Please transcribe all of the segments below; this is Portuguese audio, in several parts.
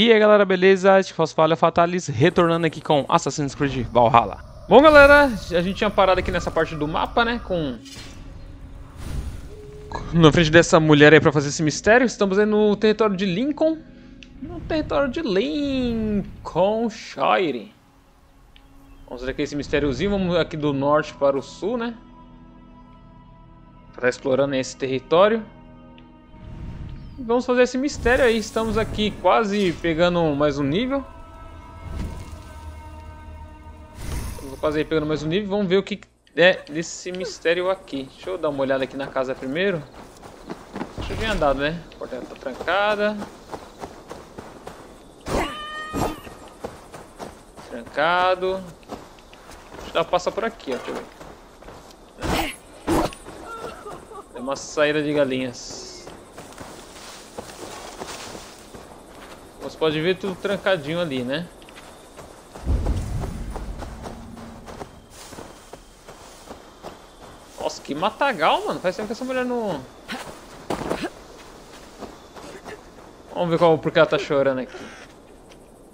E aí galera, beleza? Este Falha Fatalis retornando aqui com Assassin's Creed Valhalla. Bom galera, a gente tinha parado aqui nessa parte do mapa, né? Com... Na frente dessa mulher aí pra fazer esse mistério. Estamos aí no território de Lincoln. No território de Lincolnshire. Vamos ver aqui esse mistériozinho. Vamos aqui do norte para o sul, né? Pra explorando esse território. Vamos fazer esse mistério aí. Estamos aqui quase pegando mais um nível. Estamos quase pegando mais um nível. Vamos ver o que é desse mistério aqui. Deixa eu dar uma olhada aqui na casa primeiro. Deixa eu ver andado, né? A porta tá trancada. Trancado. Deixa eu passar por aqui, ó. Deixa eu ver. Tem uma saída de galinhas. Você pode ver tudo trancadinho ali, né? Nossa, que matagal, mano. Faz tempo que essa mulher não... Vamos ver qual, porque ela tá chorando aqui.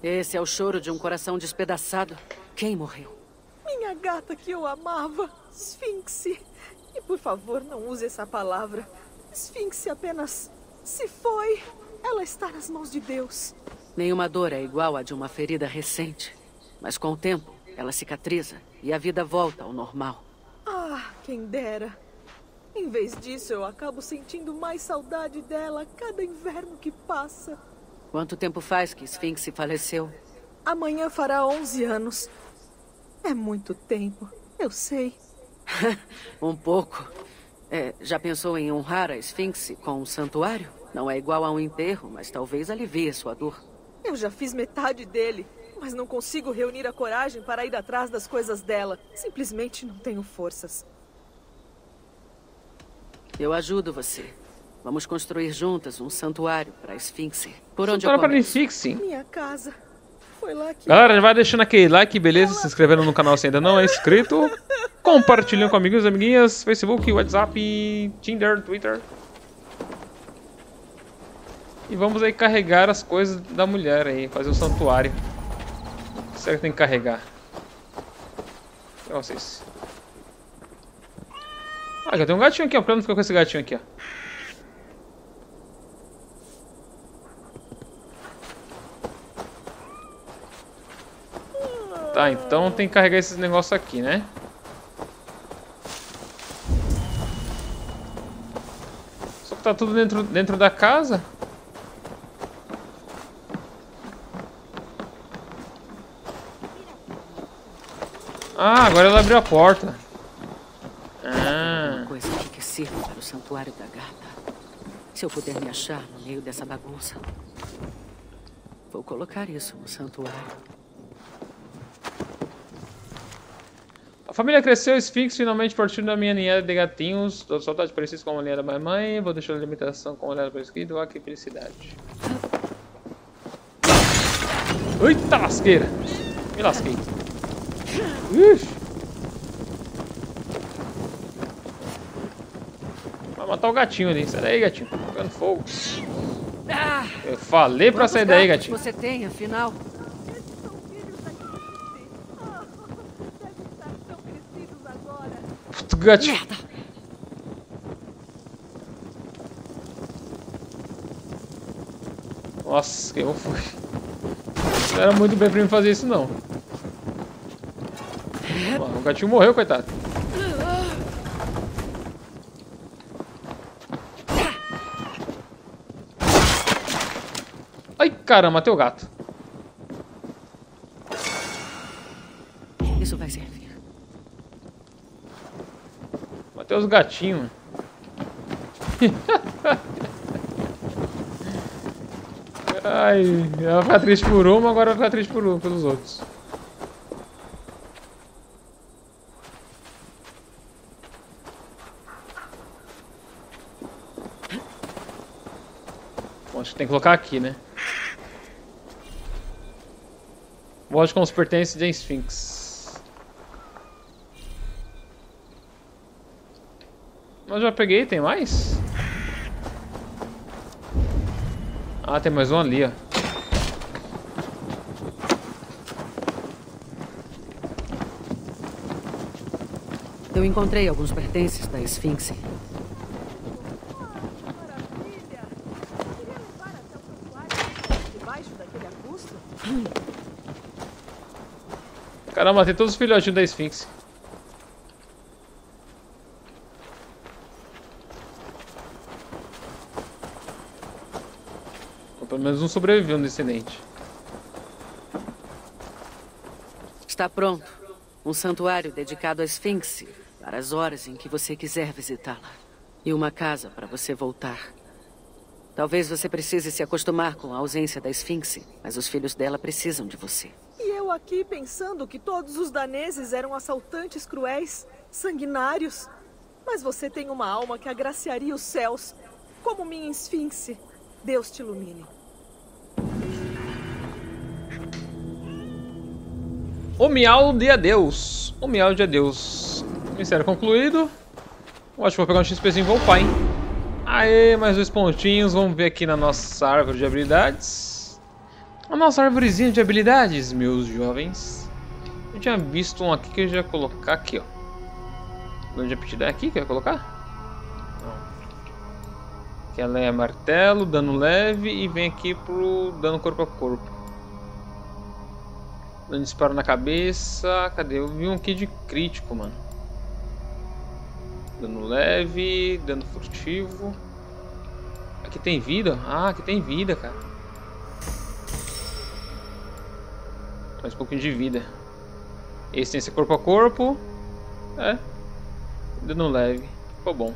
Esse é o choro de um coração despedaçado. Quem morreu? Minha gata que eu amava. Sphinx. E por favor, não use essa palavra. Sphinx apenas se foi. Ela está nas mãos de Deus. Nenhuma dor é igual à de uma ferida recente. Mas com o tempo, ela cicatriza e a vida volta ao normal. Ah, quem dera. Em vez disso, eu acabo sentindo mais saudade dela a cada inverno que passa. Quanto tempo faz que Sphinx faleceu? Amanhã fará 11 anos. É muito tempo, eu sei. um pouco. É, já pensou em honrar a Sphinx com um santuário? Não é igual a um enterro, mas talvez alivie sua dor. Eu já fiz metade dele, mas não consigo reunir a coragem para ir atrás das coisas dela. Simplesmente não tenho forças. Eu ajudo você. Vamos construir juntas um santuário para a Sphinx. Por onde santuário eu para a Sphinx? Minha casa. Foi lá que... Galera, já vai deixando aquele like, beleza? Se inscrevendo no canal se ainda não é inscrito. Compartilhando com amigos e amiguinhas. Facebook, WhatsApp, Tinder, Twitter. E vamos aí carregar as coisas da mulher aí, fazer o santuário. O que será que tem que carregar? Pra vocês. Ah, já tem um gatinho aqui, ó. Pra não ficar com esse gatinho aqui, ó. Tá, então tem que carregar esses negócios aqui, né? Só que tá tudo dentro, dentro da casa. Ah, agora ela abriu a porta. Ah. Uma coisa que sirva para o santuário da gata. Se eu puder me achar no meio dessa bagunça. Vou colocar isso no santuário. A família cresceu, Sphinx finalmente partiu da minha ninhada de gatinhos. Tô saudade parecidos com a mulher da mamãe. Vou deixar a limitação com a mulher escrito. Ah, que felicidade. Eita lasqueira! Me lasquei. Ixi. Vai matar o gatinho ali. Sai daí, gatinho. Tá pegando fogo. Eu falei pra sair daí, gatinho. você tem, afinal? Puto gatinho. Merda. Nossa, que eu fui. Não era muito bem pra mim fazer isso, não. O gatinho morreu, coitado. Ai, caramba, matei o gato. Isso vai servir. Matei os gatinhos. Ai, ela fica triste por uma, agora ela fica triste por, pelos outros. Tem que colocar aqui, né? Volte com os pertences de Sphinx. Mas já peguei, tem mais? Ah, tem mais um ali, ó. Eu encontrei alguns pertences da Esfinge. Caramba, matei todos os filhotinhos da Sphinx. Ou pelo menos um sobreviveu no incidente. Está pronto. Um santuário dedicado à Esfinxe para as horas em que você quiser visitá-la. E uma casa para você voltar. Talvez você precise se acostumar com a ausência da Esfinxe, mas os filhos dela precisam de você. Eu aqui pensando que todos os daneses eram assaltantes cruéis, sanguinários. Mas você tem uma alma que agraciaria os céus, como minha esfinxe. Deus te ilumine. O miau de adeus. O miau de adeus. Mistério concluído. Acho que vou pegar um XPzinho e vou upar, hein? Aê, mais dois pontinhos. Vamos ver aqui na nossa árvore de habilidades. A nossa árvorezinha de habilidades, meus jovens. Eu tinha visto um aqui que eu já ia colocar aqui, ó. Dano de aptidão aqui que eu ia colocar? Não. Que ela é martelo, dano leve e vem aqui pro dano corpo a corpo. Dando disparo na cabeça. Cadê? Eu vi um aqui de crítico, mano. Dano leve, dano furtivo. Aqui tem vida? Ah, aqui tem vida, cara. Mais um pouquinho de vida. Esse tem esse corpo a corpo. É. Dano leve. Ficou bom.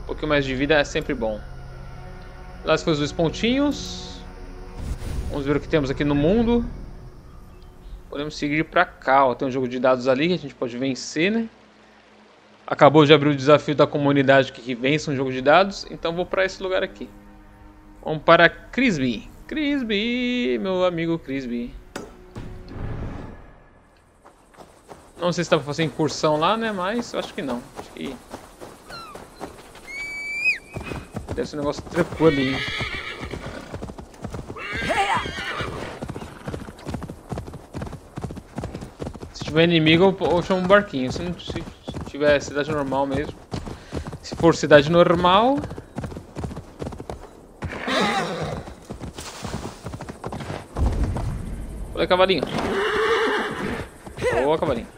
Um pouquinho mais de vida é sempre bom. Lá se foi os dois pontinhos. Vamos ver o que temos aqui no mundo. Podemos seguir pra cá, ó. Tem um jogo de dados ali que a gente pode vencer, né? Acabou de abrir o desafio da comunidade que vence um jogo de dados, então vou para esse lugar aqui. Vamos para Crisby. Crisby, meu amigo Crisby. Não sei se dá pra fazer incursão lá, né? Mas acho que não. Acho que... Deve ser um negócio tranquilo. Se tiver inimigo, eu chamo um barquinho. Se, não, se tiver cidade normal mesmo. Se for cidade normal. Olha, cavalinho. Boa, cavalinho.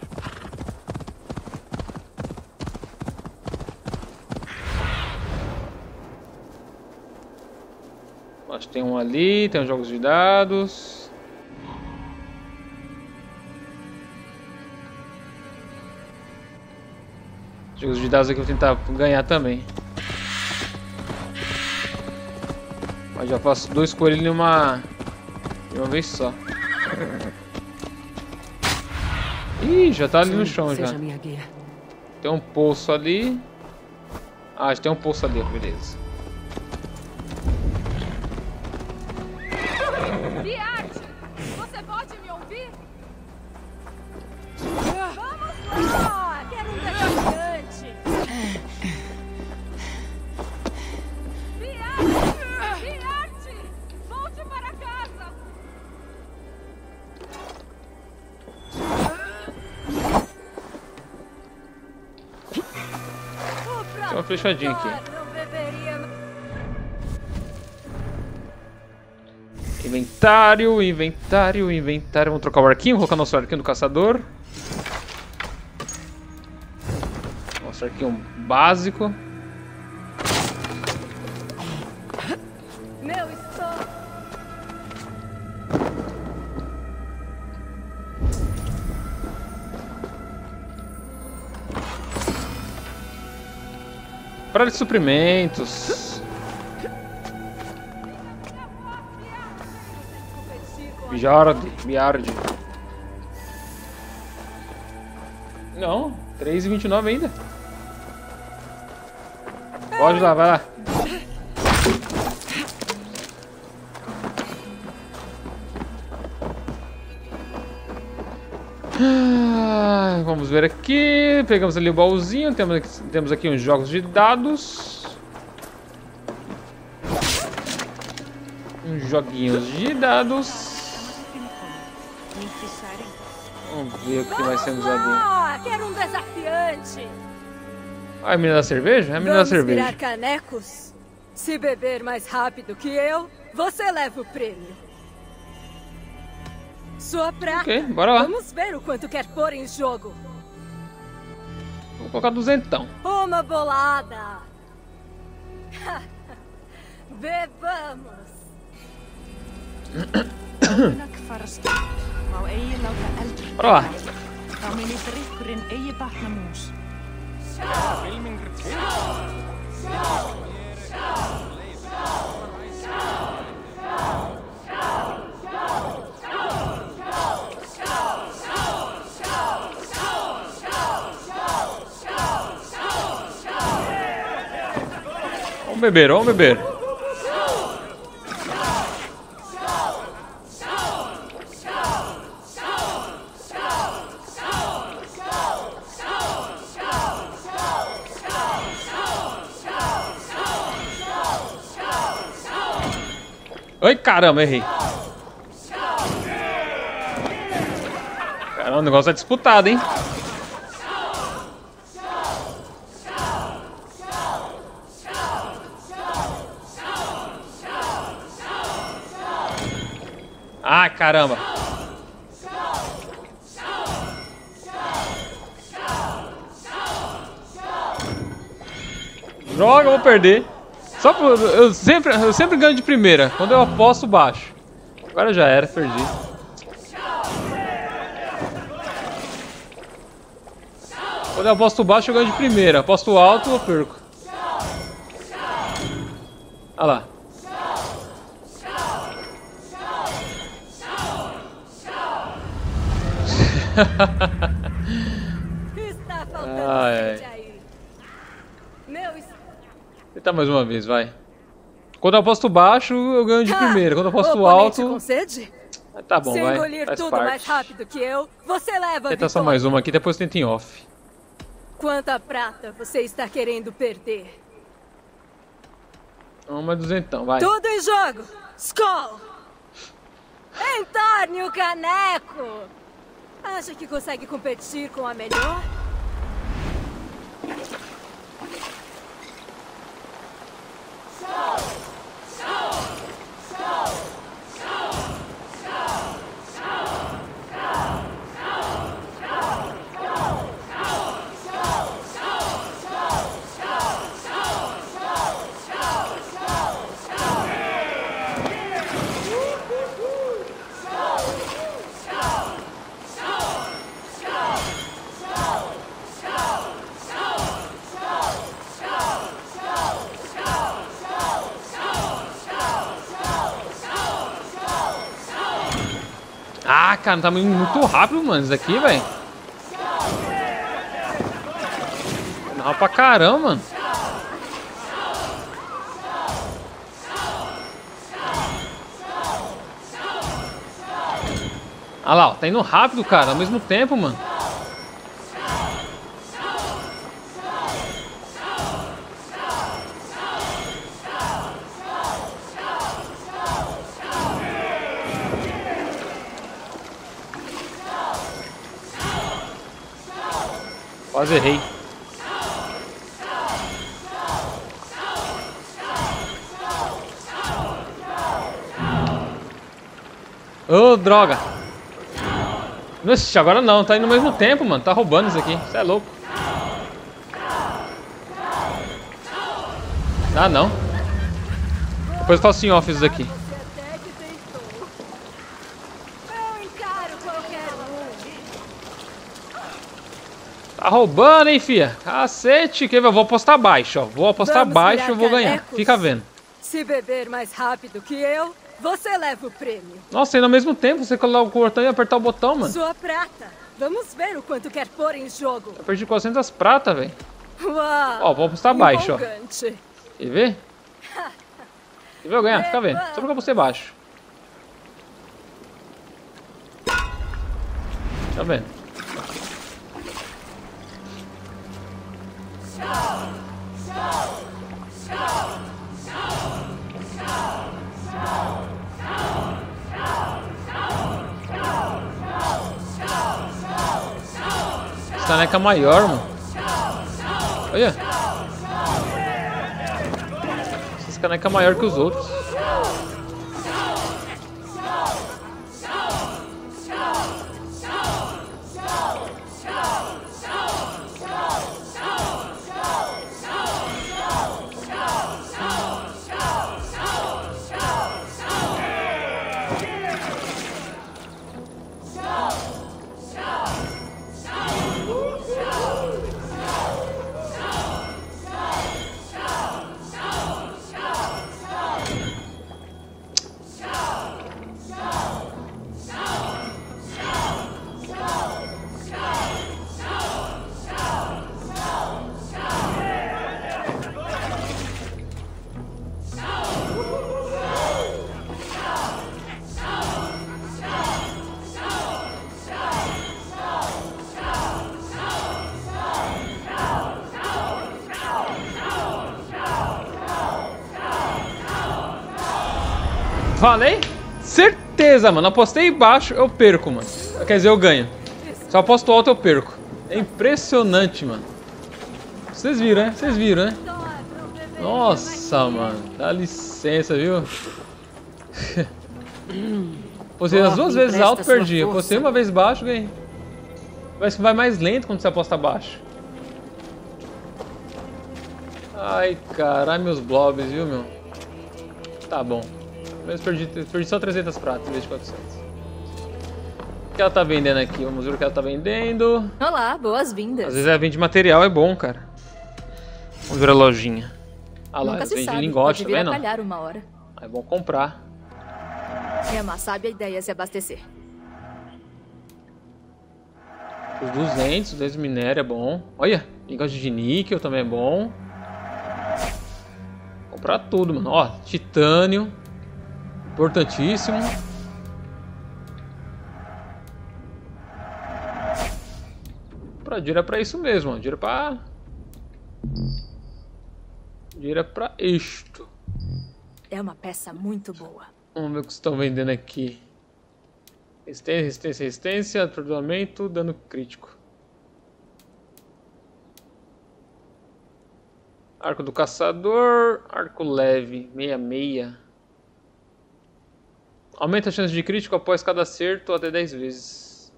Tem um ali, tem os jogos de dados. Jogos de dados aqui eu vou tentar ganhar também. Mas já faço dois coelhos em uma, de uma vez só. Ih, já tá ali no chão já. Tem um poço ali. Ah, tem um poço ali, beleza. O Tem uma fechadinha aqui. Inventário, inventário, inventário. Vamos trocar o arquinho, colocar nosso arquinho do caçador. Nosso arquinho básico. Para de suprimentos. Biard, Biard. Não, 3,29 ainda. Pode lá, vai lá. Ah, Vamos ver aqui. Pegamos ali o baúzinho. Temos, aqui- temos aqui uns jogos de dados. Uns joguinhos de dados. Vamos ver o que nós temos ali. Ah, quero um desafiante. Ah, a menina da cerveja? É a menina Vamos da cerveja. canecos? Se beber mais rápido que eu, você leva o prêmio. Sua prata. Ok, bora lá. Vamos ver o quanto quer pôr em jogo. Vou colocar duzentão. Uma bolada. Bebamos. Bora lá. Þá muni drikkurinn Vamos beber, vamos beber. Ai, caramba, errei. Caramba, o negócio é disputado, hein? Ah, caramba. Eu vou perder. Só por, eu sempre, eu sempre ganho de primeira. Quando eu aposto baixo. Agora já era, perdi. Quando eu aposto baixo, eu ganho de primeira. Aposto alto, eu perco. Olha lá. Está faltando Ai. gente aí. Meu, Tentar mais uma vez, vai. Quando eu aposto baixo, eu ganho de Ha! primeira. Quando eu aposto alto. com sede? Tá bom, Se vai. engolir Faz tudo parte. mais rápido que eu, você leva Tenta só vitória. mais uma aqui, depois tenta em off. Quanta prata você está querendo perder? Uma duzentão, vai. Tudo em jogo! Skol! Entorne o caneco! Acha que consegue competir com a melhor? Ah, cara, tá muito rápido, mano, isso aqui, velho. Não, pra caramba, mano. Ah lá, ó, tá indo rápido, cara, ao mesmo tempo, mano. Quase errei. Ô, droga. Nossa, agora não, tá indo ao mesmo tempo, mano. Tá roubando isso aqui. Você é louco. Ah, não. Depois eu faço em off isso aqui. Você até que tentou. Eu encaro qualquer um. Tá roubando, hein, fia? Cacete, que eu vou apostar baixo, ó. Vou apostar Vamos baixo e vou ganhar. canecos? Fica vendo. Se beber mais rápido que eu, você leva o prêmio. Nossa, e ao mesmo tempo você colocar o cortão e apertar o botão, mano. Sua prata. Vamos ver o quanto quer pôr em jogo. Eu perdi 400 prata, velho. Uau! Ó, vou apostar baixo, ó. empolgante. Quer ver? Quer ver eu ganhar? Fica vendo. Só porque eu apostei baixo. Tá vendo? Caneca maior, mano. Olha. Essas caneca maior que os outros. Falei? Certeza, mano. Apostei baixo, eu perco, mano. Quer dizer, eu ganho. Se eu aposto alto, eu perco. É impressionante, mano. Vocês viram, né? Vocês viram, né? Nossa, mano. Dá licença, viu? Postei as duas vezes alto, perdi. Eu postei uma vez baixo, ganhei. Parece que vai mais lento quando você aposta baixo. Ai, caralho, meus blobs, viu, meu? Tá bom. Mas perdi, perdi só 300 pratas em vez de 400. O que ela tá vendendo aqui? Vamos ver o que ela tá vendendo. Olá, boas-vindas. Às vezes ela vende material, é bom, cara. Vamos ver a lojinha. Ah lá, Nunca se vende sabe, lingote, pode a vendo? calhar uma hora. É bom comprar. É uma sábia ideia se abastecer. Os 200, 200 de minério é bom. Olha, lingote de níquel também é bom. Comprar tudo, mano. Ó, titânio. Importantíssimo. Pra é pra isso mesmo, é pra... É pra isto. É uma peça muito boa. Vamos ver o que estão vendendo aqui. Resistência, resistência, resistência, atordoamento, dano crítico. Arco do caçador, arco leve, 66. Aumenta a chance de crítico após cada acerto até 10 vezes.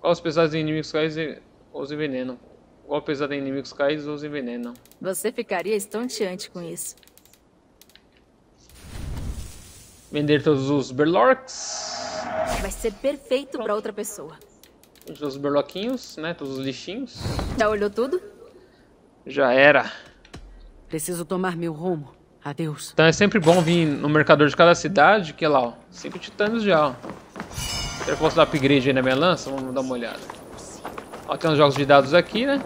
Golpes pesados em inimigos caídos e- os envenenam. Golpes pesados em inimigos caídos os envenenam. Você ficaria estonteante com isso. Vender todos os berlorks. Vai ser perfeito pra outra pessoa. Todos os berloquinhos, né? Todos os lixinhos. Já olhou tudo? Já era. Preciso tomar meu rumo. Adeus. Então é sempre bom vir no mercador de cada cidade, que é lá, ó. Cinco titãs já, ó. Será que eu posso dar upgrade aí na minha lança? Vamos dar uma olhada. Ó, tem uns jogos de dados aqui, né?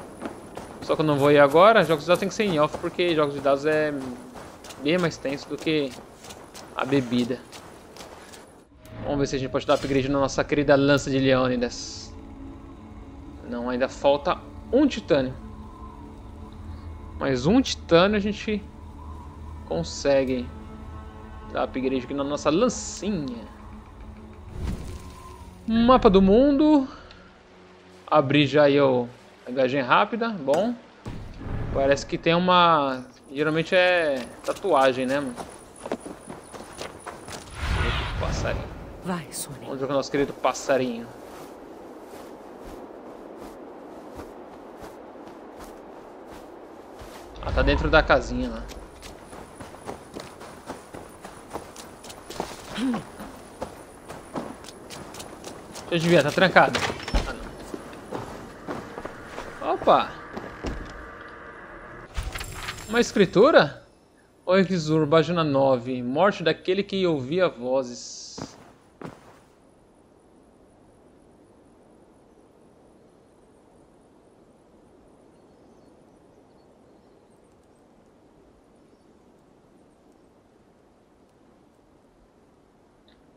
Só que eu não vou ir agora. Jogos de dados tem que ser em off, porque jogos de dados é bem mais tenso do que a bebida. Vamos ver se a gente pode dar upgrade na nossa querida lança de Leônidas. Não, ainda falta um titânio. Mais um titânio a gente consegue dar upgrade aqui na nossa lancinha. Mapa do mundo. Abrir já aí o, rápida, bom. Parece que tem uma... Geralmente é tatuagem, né, mano? Passarinho. Vai, Sônia. É o nosso querido passarinho? Ah, tá dentro da casinha lá. Deixa eu adivinhar, tá trancado. Opa! Uma escritura? O Exur, página 9. Morte daquele que ouvia vozes.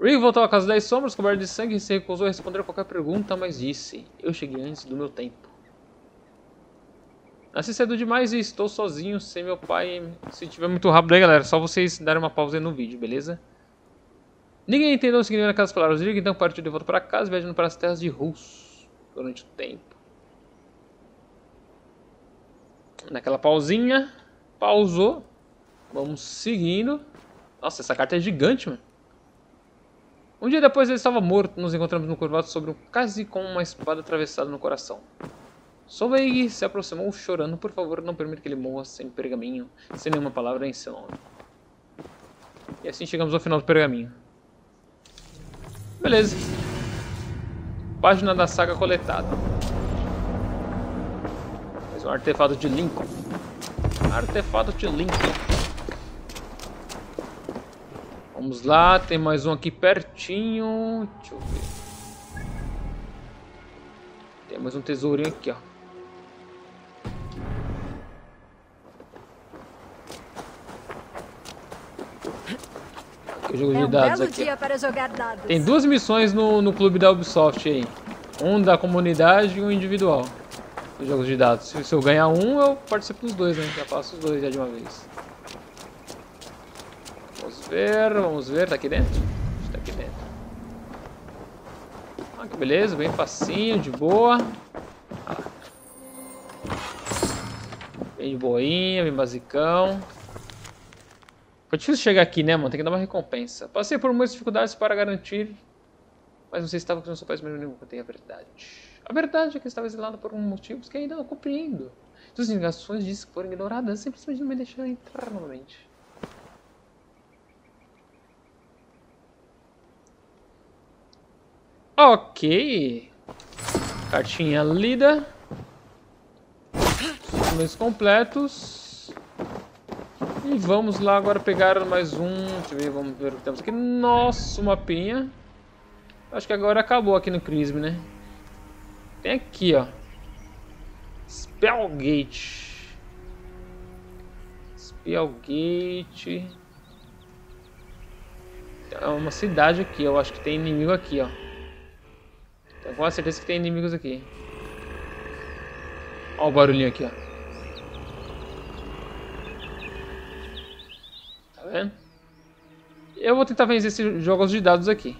Rick voltou à casa das sombras, coberto de sangue, e se recusou a responder a qualquer pergunta, mas disse: Eu cheguei antes do meu tempo. Nasci cedo demais e estou sozinho, sem meu pai. Se tiver muito rápido aí, galera, só vocês darem uma pausa aí no vídeo, beleza? Ninguém entendeu o significado daquelas palavras. Rick então partiu de volta para casa, viajando para as terras de Rus durante o tempo. Naquela pausinha. Pausou. Vamos seguindo. Nossa, essa carta é gigante, mano. Um dia depois ele estava morto. Nos encontramos no curvado sobre um case com uma espada atravessada no coração. Solveig se aproximou chorando. Por favor, não permita que ele morra sem pergaminho, sem nenhuma palavra em seu nome. E assim chegamos ao final do pergaminho. Beleza. Página da saga coletada. Mais um artefato de Lincoln. Artefato de Lincoln. Vamos lá, tem mais um aqui pertinho. Deixa eu ver. Tem mais um tesourinho aqui, ó. Aqui o jogo É de um dados aqui. ó. dia para jogar dados. Tem duas missões no, no clube da Ubisoft aí. Um da comunidade e um individual. Os jogos de dados. Se, se eu ganhar um, eu participo dos dois, né? Já faço os dois já de uma vez. Ver, vamos ver. Tá aqui dentro? Tá aqui dentro. Ah, que beleza. Bem facinho, de boa. Ah. Bem de boinha, bem basicão. Foi difícil chegar aqui, né, mano? Tem que dar uma recompensa. Passei por muitas dificuldades para garantir, mas você estava com seu pais mesmo nenhum. Contei a verdade. A verdade é que estava exilado por um motivo que ainda não compreendo. Suas negações disse que foram ignoradas, simplesmente não me deixaram entrar novamente. Ok. Cartinha lida. Documentos completos. E vamos lá agora pegar mais um. Deixa eu ver, vamos ver o que temos aqui. Nossa, uma mapinha. Acho que agora acabou aqui no Crisme, né? Tem aqui, ó. Spellgate. Spellgate. É uma cidade aqui, eu acho que tem inimigo aqui, ó. Tenho certeza que tem inimigos aqui. Ó o barulhinho aqui, ó. Tá vendo? Eu vou tentar vencer esses jogos de dados aqui.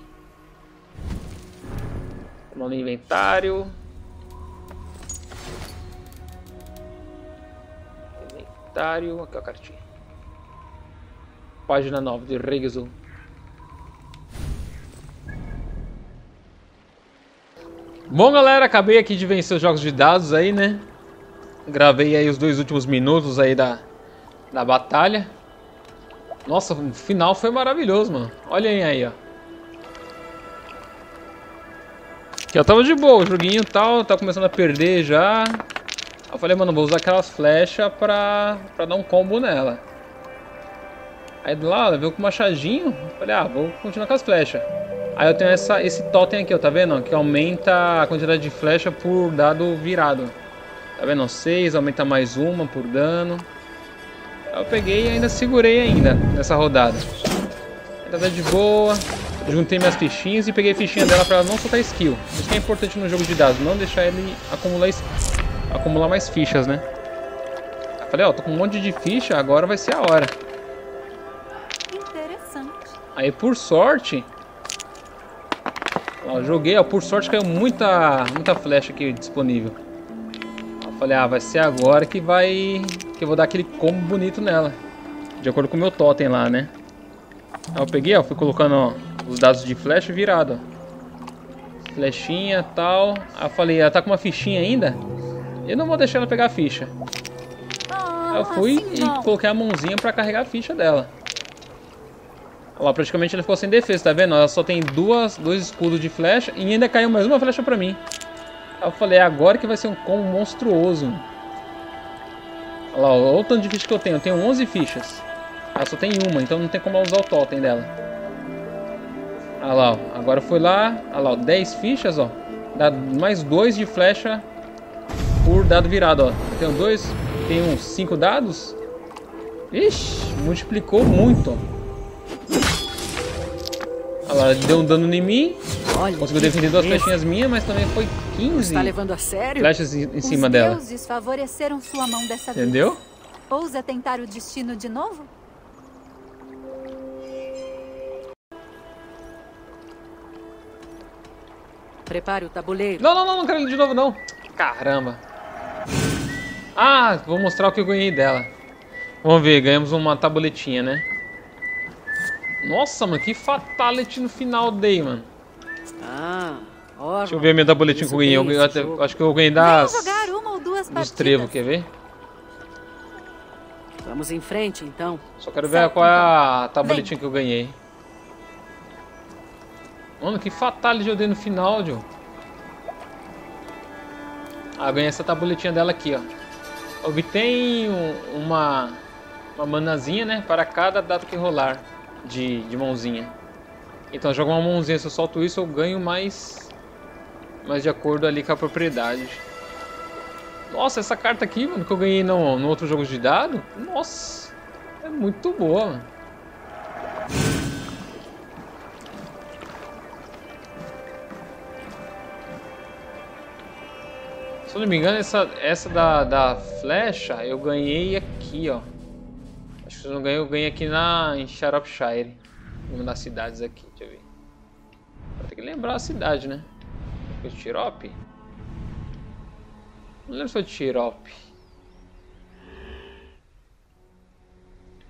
Vamos no inventário. Inventário. Aqui ó, a cartinha. Página 9 de Regzul. Bom, galera, acabei aqui de vencer os jogos de dados aí, né? Gravei aí os dois últimos minutos aí da, da batalha. Nossa, o final foi maravilhoso, mano. Olhem aí, ó. Aqui, ó, tava de boa, o joguinho tal, tava começando a perder já. Eu falei, mano, vou usar aquelas flechas pra, pra dar um combo nela. Aí do lado, veio com o machadinho, falei, ah, vou continuar com as flechas. Aí eu tenho essa, esse totem aqui, ó, tá vendo? Que aumenta a quantidade de flecha por dado virado. Tá vendo? 6, aumenta mais uma por dano. Eu peguei e ainda segurei ainda nessa rodada. Ainda tá de boa. Juntei minhas fichinhas e peguei a fichinha dela pra ela não soltar skill. Isso que é importante no jogo de dados, não deixar ele acumular, acumular mais fichas, né? Eu falei, ó, tô com um monte de ficha, agora vai ser a hora. Interessante. Aí por sorte. Ó, joguei, ó, por sorte caiu muita, muita flecha aqui disponível. Eu falei, ah, vai ser agora que vai. que eu vou dar aquele combo bonito nela. De acordo com o meu totem lá, né? Aí eu peguei, ó, fui colocando ó, os dados de flecha virado, ó. Flechinha tal. Aí eu falei, ela tá com uma fichinha ainda? Eu não vou deixar ela pegar a ficha. Ah, Aí eu fui assim e coloquei a mãozinha pra carregar a ficha dela. Lá, praticamente ela ficou sem defesa, tá vendo? Ela só tem duas, dois escudos de flecha e ainda caiu mais uma flecha pra mim. Aí eu falei, é agora que vai ser um combo monstruoso. Olha lá, olha o tanto de ficha que eu tenho. Eu tenho 11 fichas. Ela só tem uma, então não tem como usar o totem dela. Olha lá, ó. agora foi lá. Olha lá, ó, 10 fichas, ó. Dá mais 2 de flecha por dado virado, ó. Eu tenho dois, tenho uns 5 dados. Ixi, multiplicou muito. Olha lá, deu um dano em mim. Olha, Conseguiu defender duas flechinhas minhas, mas também foi 15 Está levando a sério? flechas em, em cima Os dela. dessa vez. Entendeu? Ousa tentar o destino de novo? Prepare o tabuleiro. Não, não, não, não quero ele de novo, não. Caramba. Ah, vou mostrar o que eu ganhei dela. Vamos ver, ganhamos uma tabuletinha, né? Nossa, mano, que fatality no final dei, mano. Ah, órgão. Deixa eu ver a minha tabuletinha que eu ganhei. Eu até- acho que eu ganhei das, Vamos jogar uma ou duas dos trevos, quer ver? Vamos em frente, então. Só quero ver qual é a tabuletinha que eu ganhei. Mano, que fatality eu dei no final, Joe. Ah, eu ganhei essa tabuletinha dela aqui, ó. Obtém um- uma, uma manazinha, né? Para cada dado que rolar de, de mãozinha. Então, joga uma mãozinha, se eu solto isso, eu ganho mais, mais de acordo ali com a propriedade. Nossa, essa carta aqui, mano, que eu ganhei no, no outro jogo de dado. Nossa, é muito boa, mano. Se eu não me engano, essa, essa da, da flecha eu ganhei aqui, ó. Acho que se não ganhei, eu ganhei aqui na, em Shropshire. Uma das cidades aqui, deixa eu ver. Vou ter que lembrar a cidade, né? Foi Tirop? Não lembro se foi Tirop.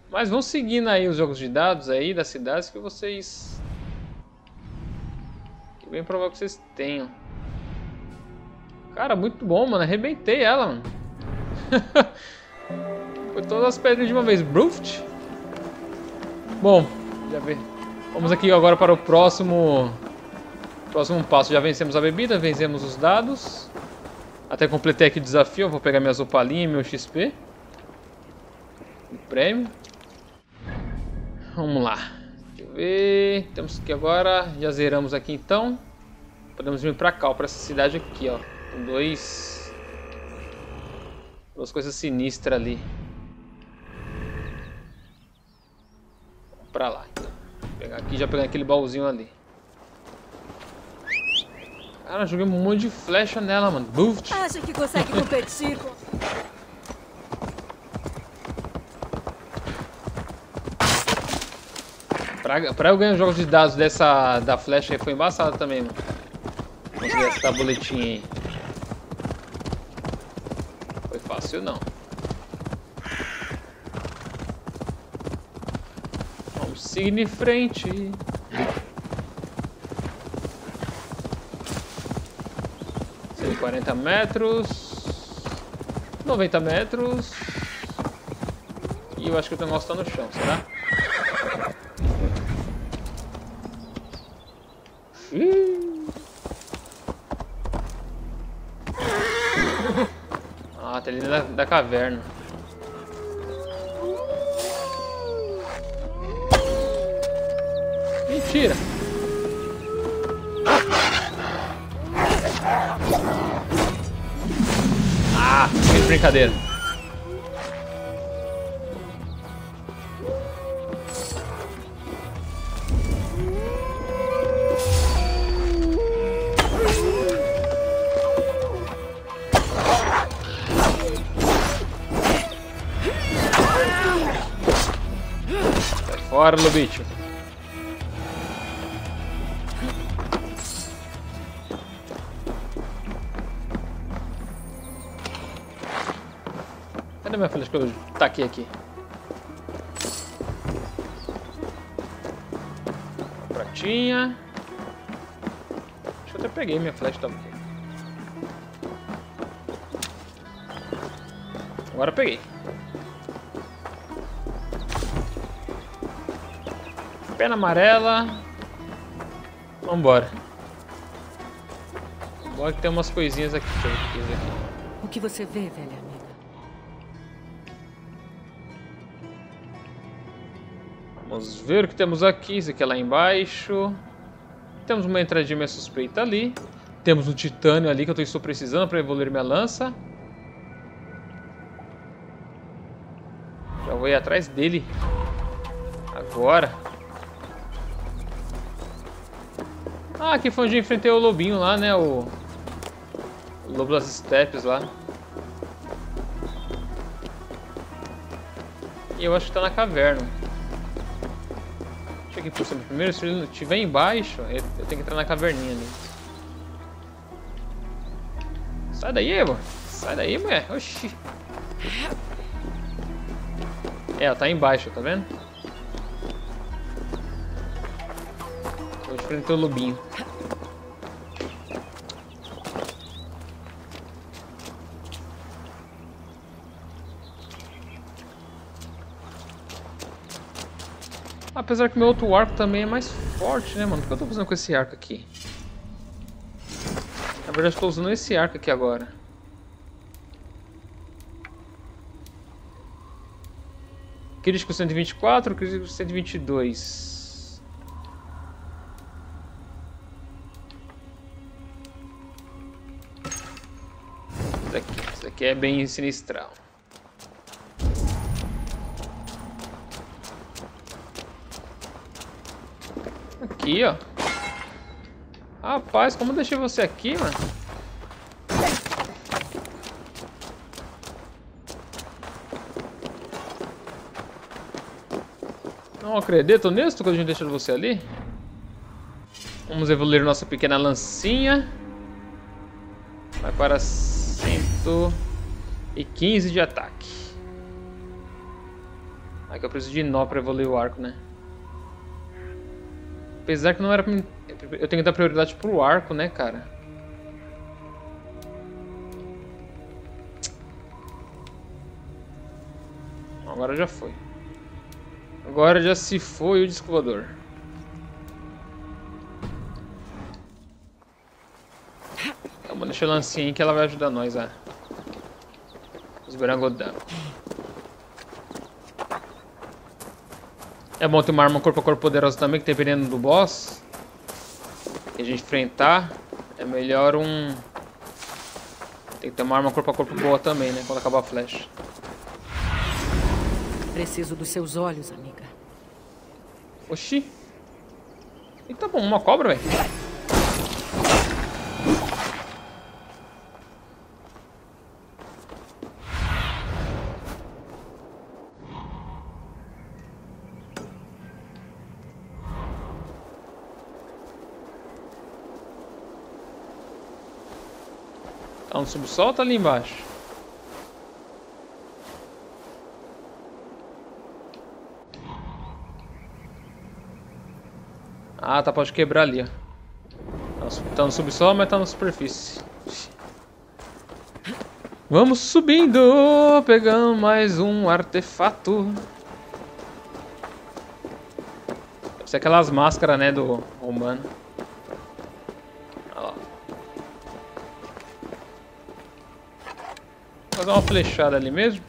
Mas vão seguindo aí os jogos de dados aí das cidades que vocês... Que é bem provável que vocês tenham. Cara, muito bom, mano. Arrebentei ela, mano. Foi todas as pedras de uma vez. Bruft. Bom, já vê. Vamos aqui agora para o próximo... Próximo passo. Já vencemos a bebida, vencemos os dados. Até completei aqui o desafio. Vou pegar minhas opalinhas meu XP. O prêmio. Vamos lá. Deixa eu ver. Temos que agora... Já zeramos aqui então. Podemos vir pra cá, ó, pra essa cidade aqui, ó. Dois... Duas coisas sinistras ali. Pra lá, então. Vou pegar aqui já pegar aquele baúzinho ali. Cara, joguei um monte de flecha nela, mano. Booft. Acha que consegue competir com... Pra, pra eu ganhar jogos de dados dessa da flecha aí foi embaçado também, mano. Conseguir essa tabuletinha aí. Foi fácil não. Seguir em frente. Quarenta metros. 90 metros. E eu acho que o negócio tá no chão, será? Ah, tá ali da, da caverna. Mentira! Ah, que brincadeira. Fora, Lobicho. Taquei aqui? Pratinha. Acho que eu até peguei minha flecha também. Agora peguei. Pena amarela. Vambora. Vambora que tem umas coisinhas aqui. Deixa eu ver. O que você vê, velha amiga? Vamos ver o que temos aqui. Isso aqui é lá embaixo. Temos uma entradinha suspeita ali. Temos um titânio ali que eu estou precisando para evoluir minha lança. Já vou ir atrás dele. Agora. Ah, aqui foi onde eu enfrentei o lobinho lá, né? O, o lobo das estepes lá. E eu acho que tá na caverna. Eu aqui por primeiro. Se ele estiver embaixo, eu tenho que entrar na caverninha. Sai daí, Evo. Sai daí, mulher. Oxi. É, ela tá embaixo, tá vendo? Vou enfrentar o lobinho. Apesar que meu outro arco também é mais forte, né, mano? O que eu tô fazendo com esse arco aqui? Na verdade, estou usando esse arco aqui agora. Crítico 124, crítico 122. Isso aqui, isso aqui é bem sinistral. Aqui, ó. Rapaz, como eu deixei você aqui, mano? Não acredito nisso que a gente deixou você ali. Vamos evoluir nossa pequena lancinha. Vai para 115 de ataque. Aqui eu preciso de nó para evoluir o arco, né? Apesar que não era pra mim... Eu tenho que dar prioridade pro arco, né, cara? Agora já foi. Agora já se foi o descobridor. Vamos deixar a lancinha aí que ela vai ajudar nós a esbragodar. É bom ter uma arma corpo a corpo poderosa também, que dependendo do boss que a gente enfrentar, é melhor um... Tem que ter uma arma corpo a corpo boa também, né? Quando acabar a flecha. Preciso dos seus olhos, amiga. Oxi. E tá bom, uma cobra, velho. Subsolo tá ali embaixo? Ah, tá, pode quebrar ali, ó. Tá no subsolo, mas tá na superfície. Vamos subindo, pegando mais um artefato. Deve ser aquelas máscaras, né, do humano. Fazer uma flechada ali mesmo.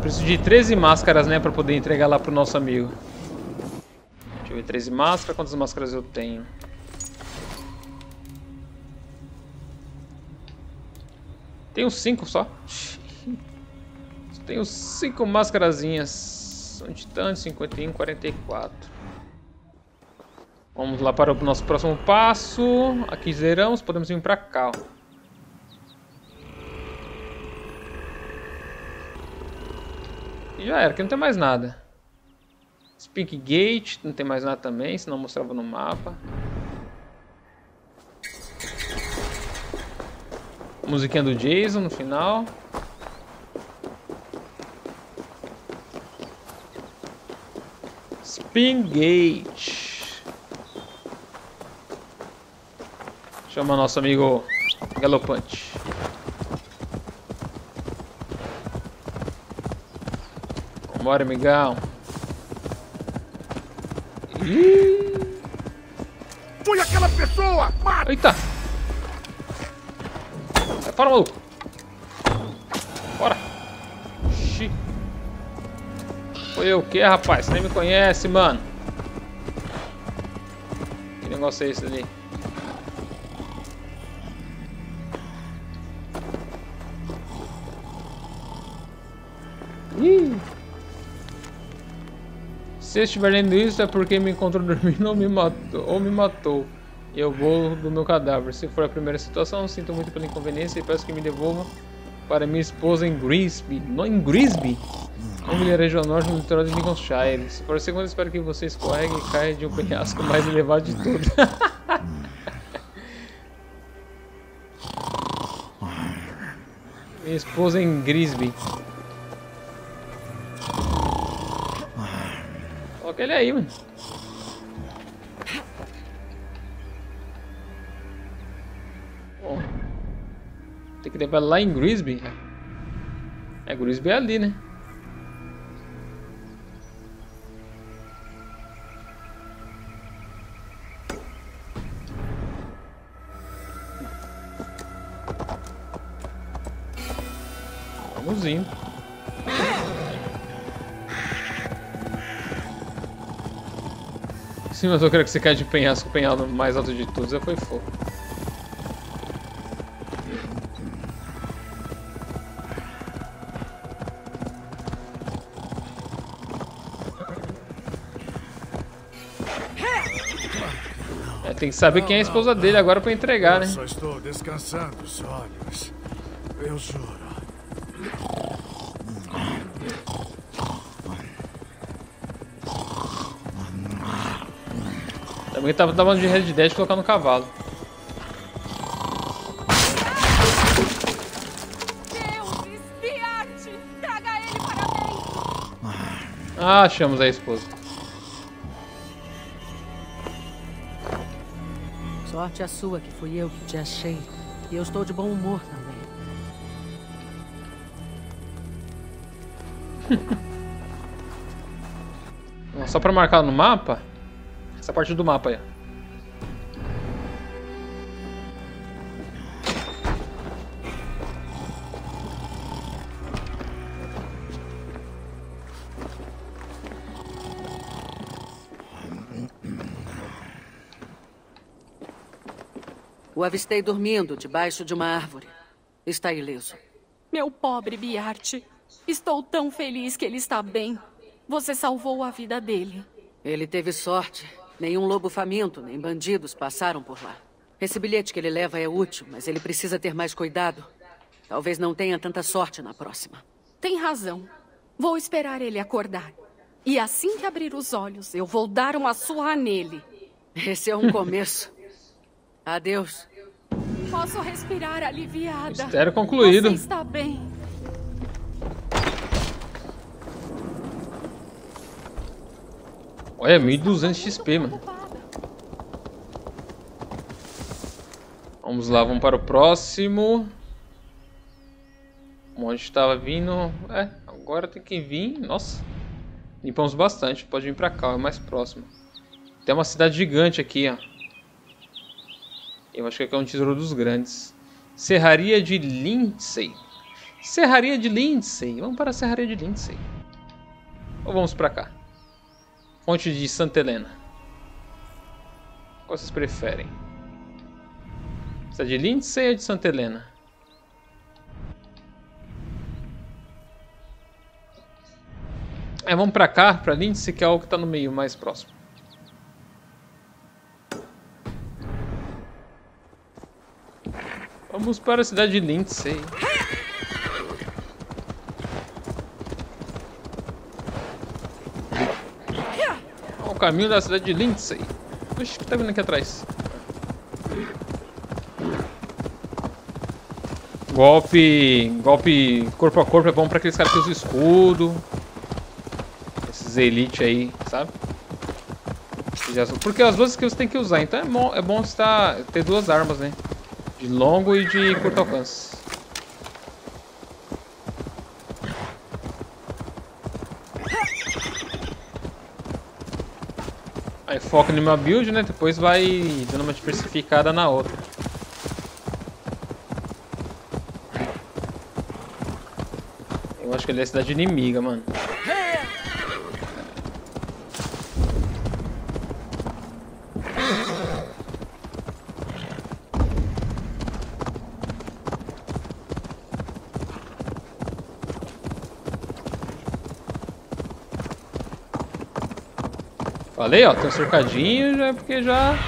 Preciso de 13 máscaras, né, pra poder entregar lá pro nosso amigo. Deixa eu ver, 13 máscaras, quantas máscaras eu tenho? Tenho 5 só. Tenho 5 máscarazinhas. Um titã, 51, 44. Vamos lá para o nosso próximo passo. Aqui zeramos, podemos vir pra cá, ó. E já era, aqui não tem mais nada. Spink Gate, não tem mais nada também, senão mostrava no mapa. Musiquinha do Jason no final. Spin Gate. Chama nosso amigo Galopante. Bora, amigão. Ih. Foi aquela pessoa! Mata! Eita! Sai fora, maluco! Eu o que, rapaz? Você nem me conhece, mano. Que negócio é esse ali? Ih! Se estiver lendo isso é porque me encontrou dormindo ou me matou. Ou me matou. Eu vou do meu cadáver. Se for a primeira situação, sinto muito pela inconveniência e peço que me devolva para minha esposa em Grisby. Não em Grisby? Um vilarejo ao norte no litoral de Lincolnshire. Se for segunda, espero que você escorregue e caia de um penhasco mais elevado de tudo. Minha esposa em Grisby. Coloca ele aí, mano. Bom, tem que levar lá em Grisby. É, Grisby é ali, né? Sim, mas eu quero que você caia de penhasco, o penhalo mais alto de todos, já foi fogo. É, tem que saber quem é a esposa dele agora pra entregar, né? Eu só estou descansando os olhos. Eu juro. Também tava dando de Red Dead e colocar no cavalo. Ah, achamos a esposa. Sorte a sua que fui eu que te achei. E eu estou de bom humor também. Só pra marcar no mapa? Essa parte do mapa aí. O avistei dormindo debaixo de uma árvore. Está ileso. Meu pobre Biarte. Estou tão feliz que ele está bem. Você salvou a vida dele. Ele teve sorte. Nenhum lobo faminto, nem bandidos passaram por lá. Esse bilhete que ele leva é útil, mas ele precisa ter mais cuidado. Talvez não tenha tanta sorte na próxima. Tem razão. Vou esperar ele acordar. E assim que abrir os olhos, eu vou dar uma surra nele. Esse é um começo. Adeus. Posso respirar aliviada. Mistério concluído. Você está bem. Olha, 1200 XP, mano. Vamos lá, vamos para o próximo. Onde estava vindo. É, agora tem que vir. Nossa, limpamos bastante. Pode vir para cá, é mais próximo. Tem uma cidade gigante aqui, ó. Eu acho que aqui é um tesouro dos grandes. Serraria de Lindsay. Serraria de Lindsay. Vamos para a Serraria de Lindsay. Ou vamos para cá? Fonte de Santa Helena. Qual vocês preferem? Essa de Lindsay ou de Santa Helena? É, vamos pra cá, pra Lindsay, que é o que tá no meio, mais próximo. Vamos para a cidade de Lindsay. Ao caminho da cidade de Lindsay. Oxe, o que tá vindo aqui atrás? Golpe. Golpe corpo a corpo é bom pra aqueles caras que usam escudo. Esses elite aí, sabe? Porque as duas que você tem que usar, então é bom, é bom tá, ter duas armas, né? De longo e de curto alcance. Foca numa build, né? Depois vai dando uma diversificada na outra. Eu acho que ele é a cidade inimiga, mano. Falei, ó, tem um cercadinho, já porque já...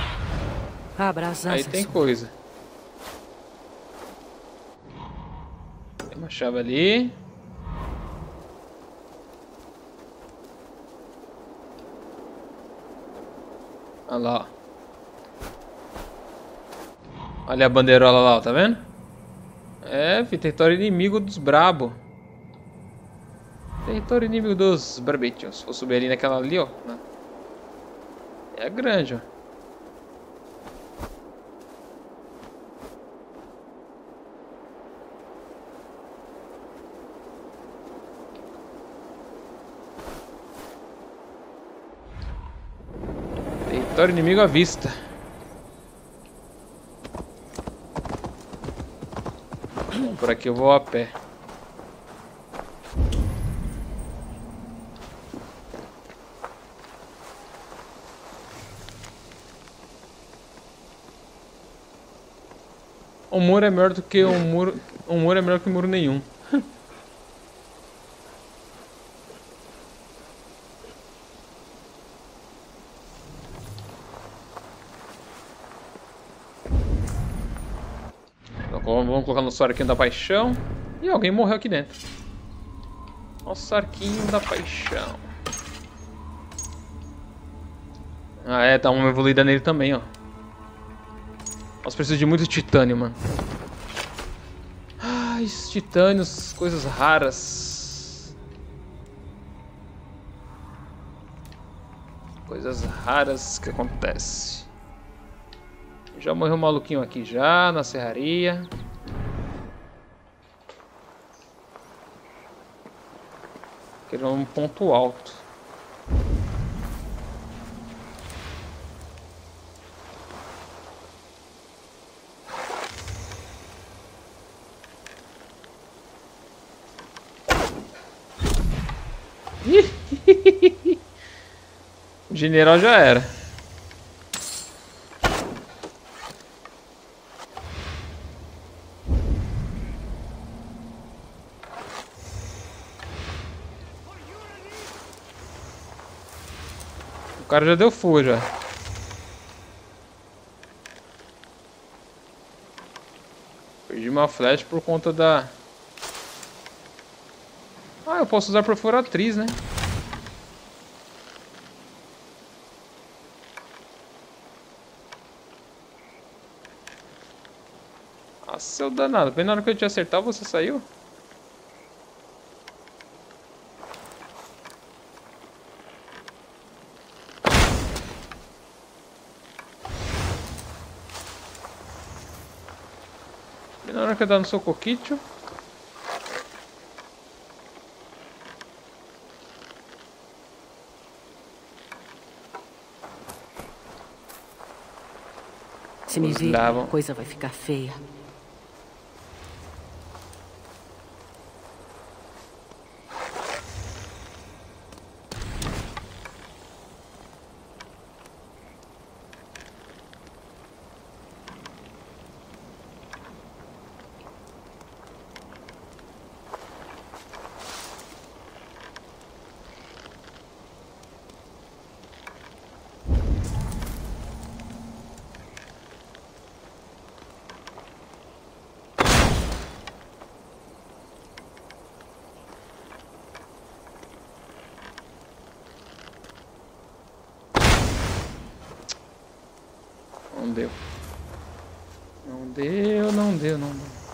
Abraça Aí tem coisa. Tem uma chave ali. Olha lá, Olha a bandeirola lá, ó, tá vendo? É, filho, território inimigo dos brabo. Território inimigo dos brabetinhos. Vou subir ali naquela ali, ó. Na é grande, ó. Território inimigo à vista. Por aqui eu vou a pé. Muro é melhor do que um muro. Um muro é melhor que um muro nenhum. Vamos colocar nosso arquinho da paixão. E alguém morreu aqui dentro. Nosso arquinho da paixão. Ah, é, dá uma evoluída nele também, ó. Nossa, preciso de muito titânio, mano. Esses titânios, coisas raras. Coisas raras que acontecem. Já morreu um maluquinho aqui já, na serraria. Queria um ponto alto. O general já era. cara já deu full já. Perdi uma flash por conta da... Ah, eu posso usar perfuratriz, né? Ah, seu danado. Bem na hora que eu te acertar, você saiu? que dá no seu coquito. Se me vir, a coisa vai ficar feia. deu. Não deu, não deu, não deu.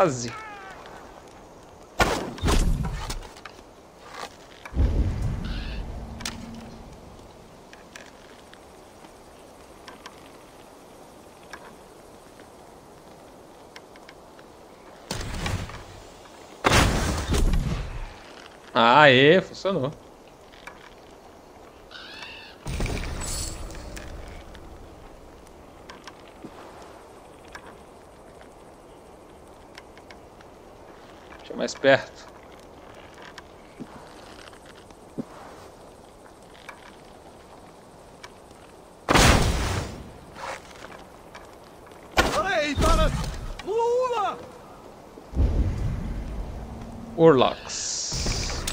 Quase. Aê, funcionou. esperto. Orlax.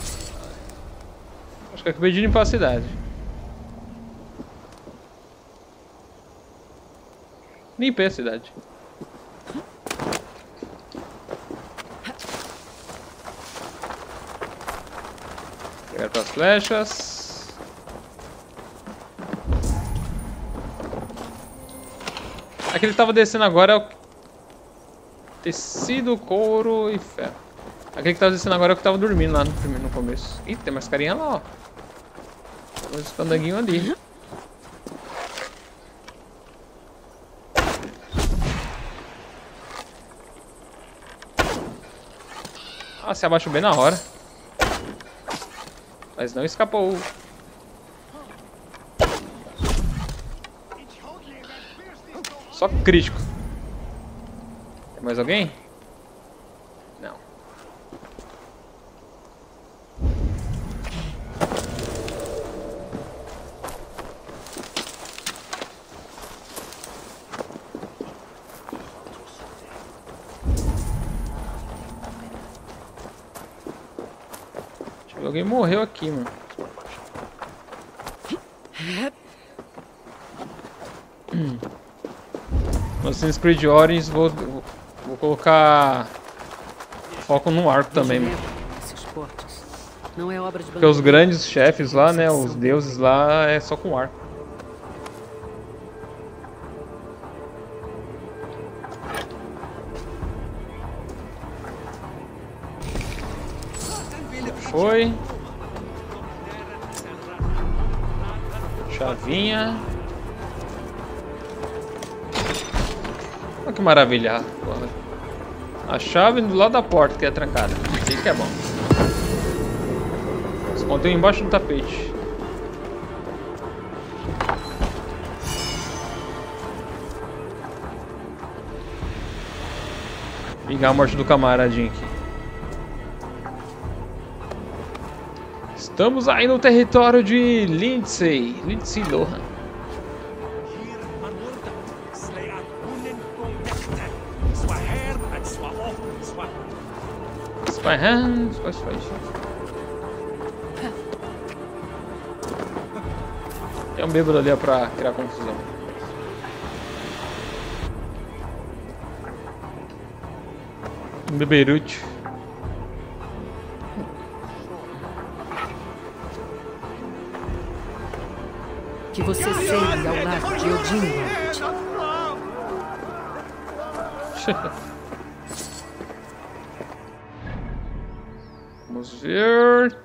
Acho que acabei de limpar a cidade. Limpei a cidade. Flechas. Aqui ele tava descendo agora é o tecido, couro e ferro. Aquele que tava descendo agora é o que tava dormindo lá no, primeiro, no começo. Ih, tem mais carinha lá, ó. Tem uns escandanguinhos ali. Ah, se abaixou bem na hora. Mas não escapou. Só crítico. Tem mais alguém? Morreu aqui, mano. No Assassin's Creed Origins vou, vou, colocar foco no arco também, mano. É Porque os grandes chefes lá, né, os deuses lá, é só com arco. Olha que maravilha. A chave do lado da porta que é trancada. Que é bom. Escondeu embaixo do tapete. Vingar a morte do camaradinho aqui. Estamos aí no território de Lindsay. Lindsay Lohan. Spyhan, spy, spy, Tem um bêbado ali ó, pra criar confusão. Um beberute. Que você seja ao lado de Odin,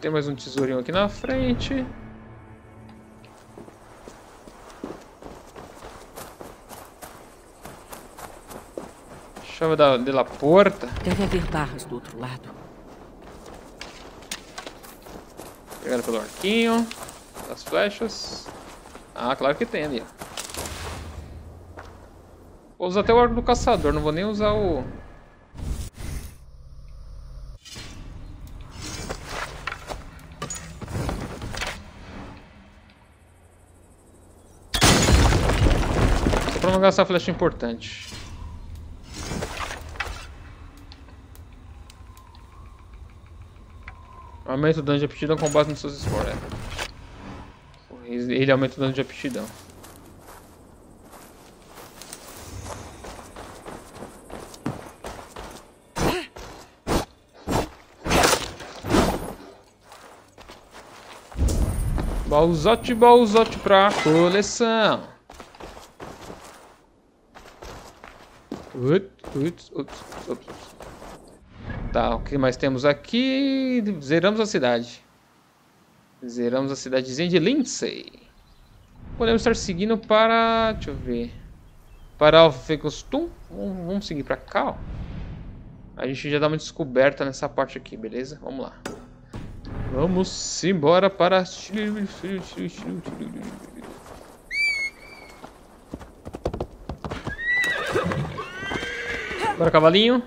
Tem mais um tesourinho aqui na frente. Chave da, de la porta. Deve haver barras do outro lado. Pegaram pelo arquinho. As flechas. Ah, claro que tem ali. Vou usar até o arco do caçador, não vou nem usar o. gastar flecha importante. Aumenta o dano de aptidão com base nos seus esforços. Ele aumenta o dano de aptidão. Baúzote, baúzote pra coleção. Ut, ut, ut. Tá, o que mais temos aqui? Zeramos a cidade. Zeramos a cidadezinha de Lindsay. Podemos estar seguindo para... Deixa eu ver. Para Alfegostum. Vamos, vamos seguir para cá, ó. A gente já dá uma descoberta nessa parte aqui, beleza? Vamos lá. Vamos embora para... Bora, cavalinho.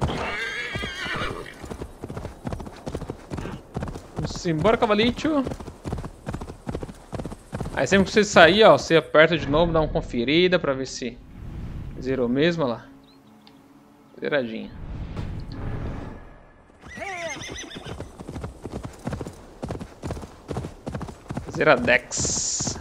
Vamos embora, cavalito. Aí sempre que você sair, ó, você aperta de novo, dá uma conferida pra ver se zerou mesmo, olha lá. Zeradinha. Zeradex.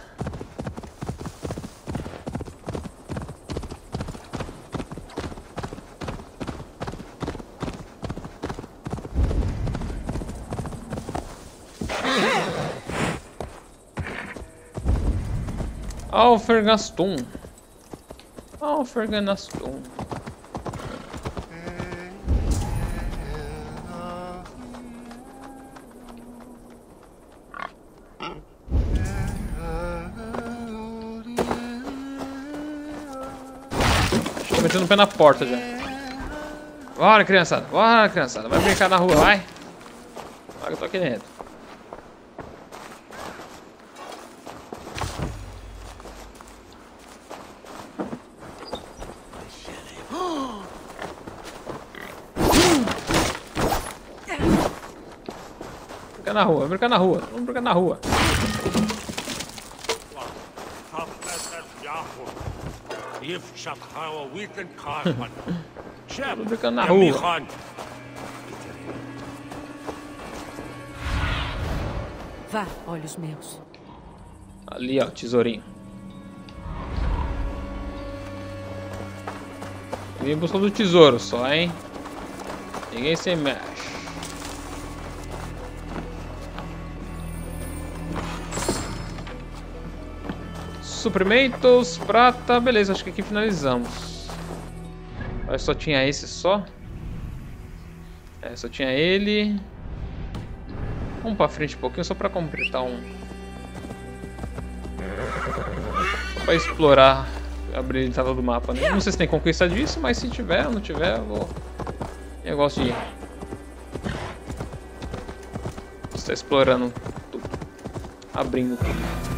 Alfergaston. Alfergaston. Estou metendo o pé na porta já. Bora, criançada. Bora, criançada. Vai brincar na rua, vai. Que eu tô aqui dentro. Na rua, brincar na rua. Vamos brincar na rua. Vamos brincar na rua. Vá, olhos meus. Ali, ó, tesourinho. Vim em busca do tesouro só, hein? Ninguém se mexe. Suprimentos, prata, beleza, acho que aqui finalizamos. Olha, só tinha esse só. É, só tinha ele. Vamos pra frente um pouquinho só pra completar um. Pra explorar a brilhantada do mapa, né? Não sei se tem conquista disso, mas se tiver ou não tiver, eu vou. Negócio de. Está explorando tudo. Abrindo tudo.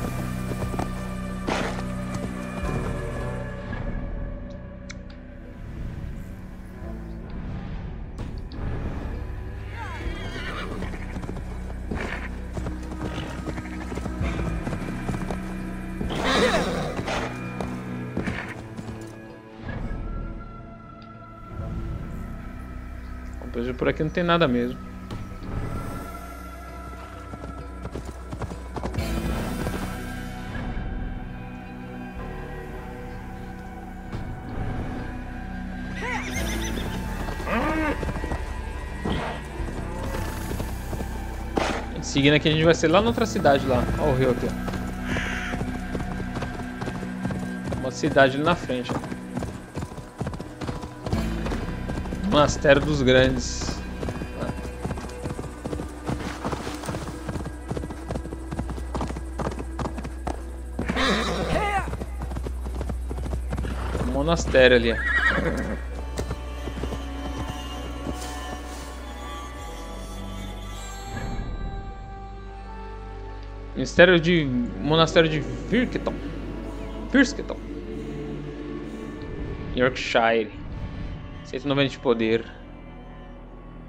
Depois por aqui não tem nada mesmo. Seguindo aqui a gente vai ser lá na outra cidade lá. Olha o rio aqui. Uma cidade ali na frente. ó. Monastério dos Grandes. Monastério ali. Ministério de. Monastério de Virketon. Virsketon. Yorkshire. 190 de poder.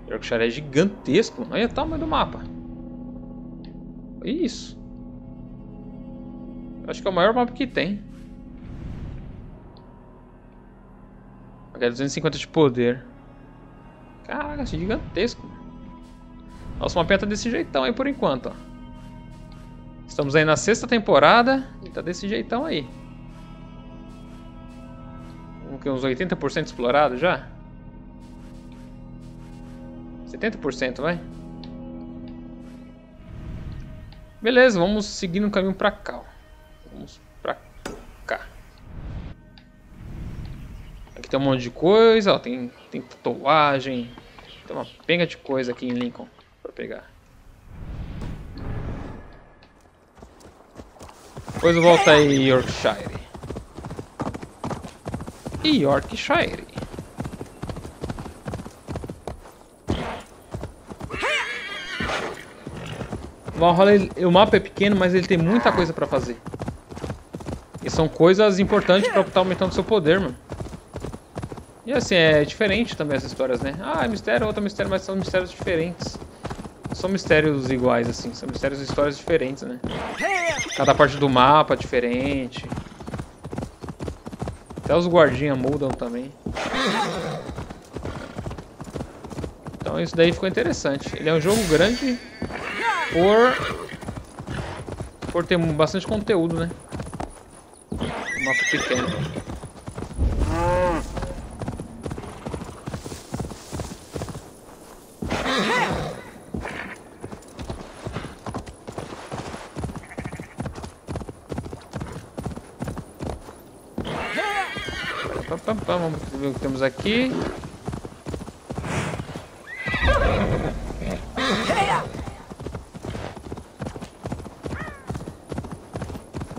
Yorkshire é gigantesco. Olha o tamanho do mapa. Isso. Acho que é o maior mapa que tem. Aqui é 250 de poder. Caraca, é gigantesco. Nossa, o mapinha tá desse jeitão aí por enquanto. Ó. Estamos aí na sexta temporada e tá desse jeitão aí. Que uns 80% explorado já? 70% vai? Beleza, vamos seguir no caminho pra cá. ó. Vamos pra cá. Aqui tem um monte de coisa, ó. Tem, tem tatuagem. Tem uma penga de coisa aqui em Lincoln pra pegar. Depois eu volto aí Yorkshire. E Yorkshire. Valhalla, o mapa é pequeno, mas ele tem muita coisa pra fazer. E são coisas importantes pra estar aumentando seu poder, mano. E assim, é diferente também as histórias, né? Ah, é mistério, outro mistério, mas são mistérios diferentes. Não São mistérios iguais, assim. São mistérios e histórias diferentes, né? Cada parte do mapa é diferente. Até os guardinhas mudam também. Então isso daí ficou interessante. Ele é um jogo grande por Por ter bastante conteúdo, né? Um mapa pequeno. Vamos ver o que temos aqui.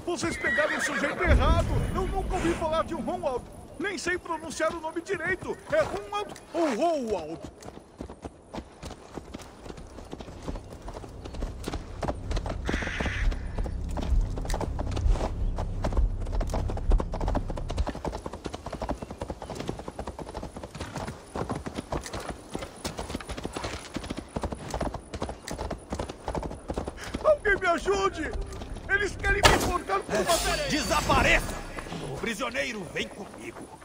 Vocês pegaram o sujeito errado. Eu nunca ouvi falar de um Romuald. Nem sei pronunciar o nome direito. É Romuald ou Romuald? Alguém me ajude! Eles querem me enforcar com uma. Desapareça! O prisioneiro vem comigo.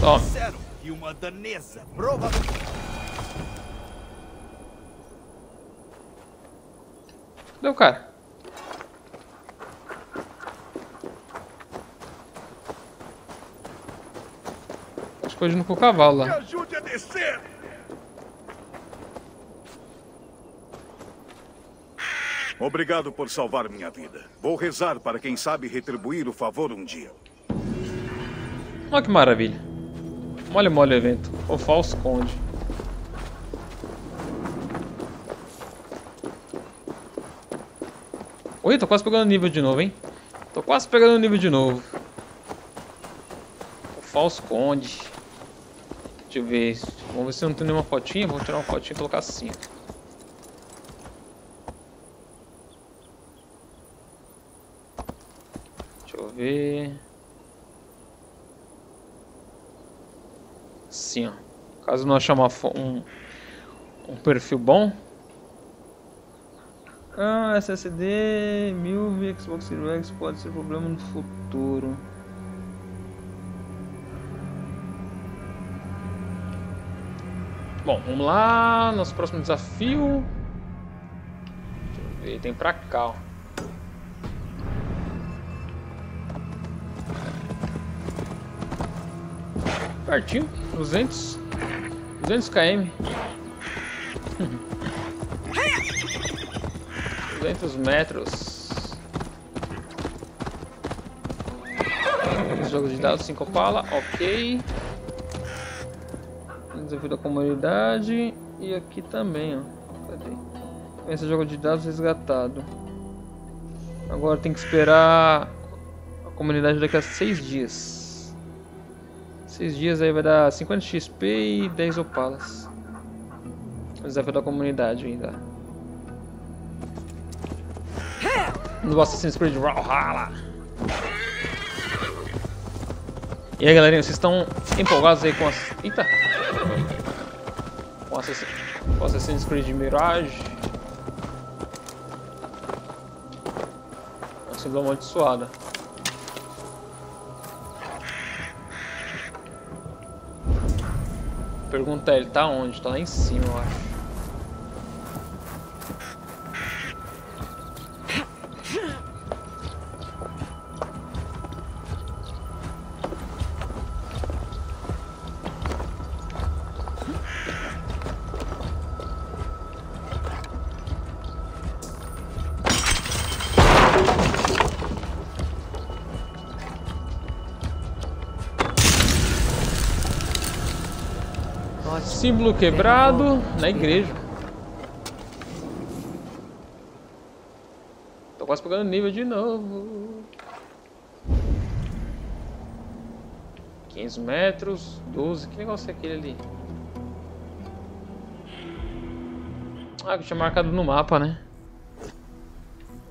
Toma. Disseram que uma danesa provavelmente. Cadê o cara? Acho que foi indo com o cavalo Me lá. Ajude a descer! Obrigado por salvar minha vida. Vou rezar para quem sabe retribuir o favor um dia. Olha que maravilha. Mole mole evento. O falso conde. Oi, tô quase pegando nível de novo, hein? Tô quase pegando nível de novo. O falso conde. Deixa eu ver. Vamos ver se não tem nenhuma fotinha. Vou tirar uma fotinha e colocar assim. Deixa eu ver. Assim, ó. Caso não achar uma um, um perfil bom. Ah, SSD, 1000 Xbox Series X pode ser problema no futuro. Bom, vamos lá. Nosso próximo desafio. Deixa eu ver, tem pra cá, ó. Pertinho, 200. 200 km. 200 metros. Jogo de dados 5 pala, ok. Desafio da comunidade. E aqui também, ó. Cadê? Esse jogo de dados resgatado. Agora tem que esperar a comunidade daqui a 6 dias. 6 dias aí vai dar 50 XP e 10 opalas. O desafio da comunidade ainda. No Assassin's Creed Valhalla. E aí galerinha, vocês estão empolgados aí com as. Eita! Com Assassin... com Assassin's Creed Mirage. Nossa, deu uma amaldiçoada. Pergunta ele, tá onde? Tá lá em cima, eu acho. Símbolo quebrado na igreja. Tô quase pegando nível de novo. 15 metros, 12. Que negócio é aquele ali? Ah, que tinha marcado no mapa, né?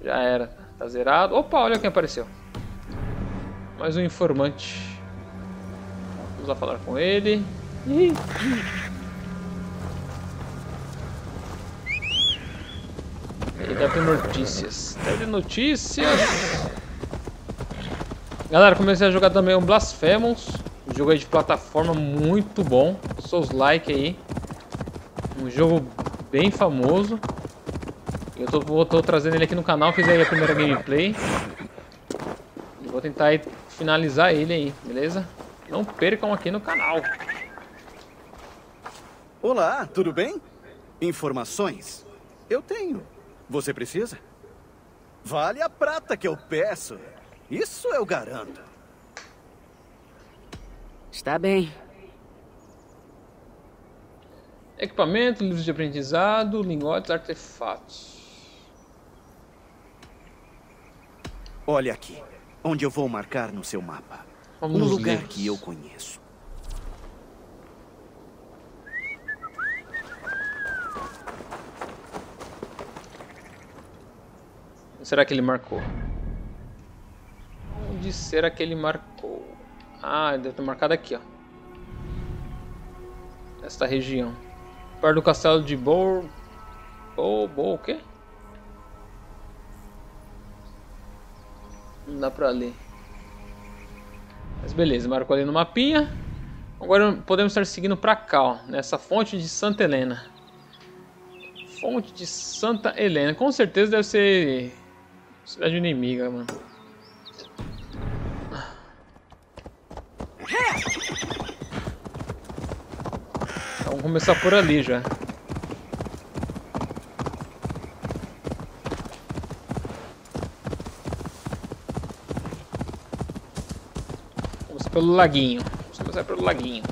Já era. Tá zerado. Opa, olha quem apareceu. Mais um informante. Vamos lá falar com ele. Ih. Notícias. Ter notícias. Galera, comecei a jogar também o Blasphemous. Um jogo aí de plataforma muito bom. Seus like aí. Um jogo bem famoso. Eu tô, vou- tô trazendo ele aqui no canal, fiz aí a primeira gameplay. E vou tentar aí finalizar ele aí, beleza? Não percam aqui no canal. Olá, tudo bem? Informações? Eu tenho. Você precisa? Vale a prata que eu peço. Isso eu garanto. Está bem. Equipamento, livros de aprendizado, lingotes, artefatos. Olha aqui, onde eu vou marcar no seu mapa. Vamos um lugar livros. que eu conheço. Será que ele marcou? Onde será que ele marcou? Ah, ele deve ter marcado aqui, ó. Esta região. Perto do castelo de Bor... Bo... Bo... o quê? Não dá pra ler. Mas beleza, marcou ali no mapinha. Agora podemos estar seguindo pra cá, ó. Nessa fonte de Santa Helena. Fonte de Santa Helena. Com certeza deve ser cidade inimiga, mano. Vamos começar por ali já. Vamos pelo laguinho. Vamos começar pelo laguinho.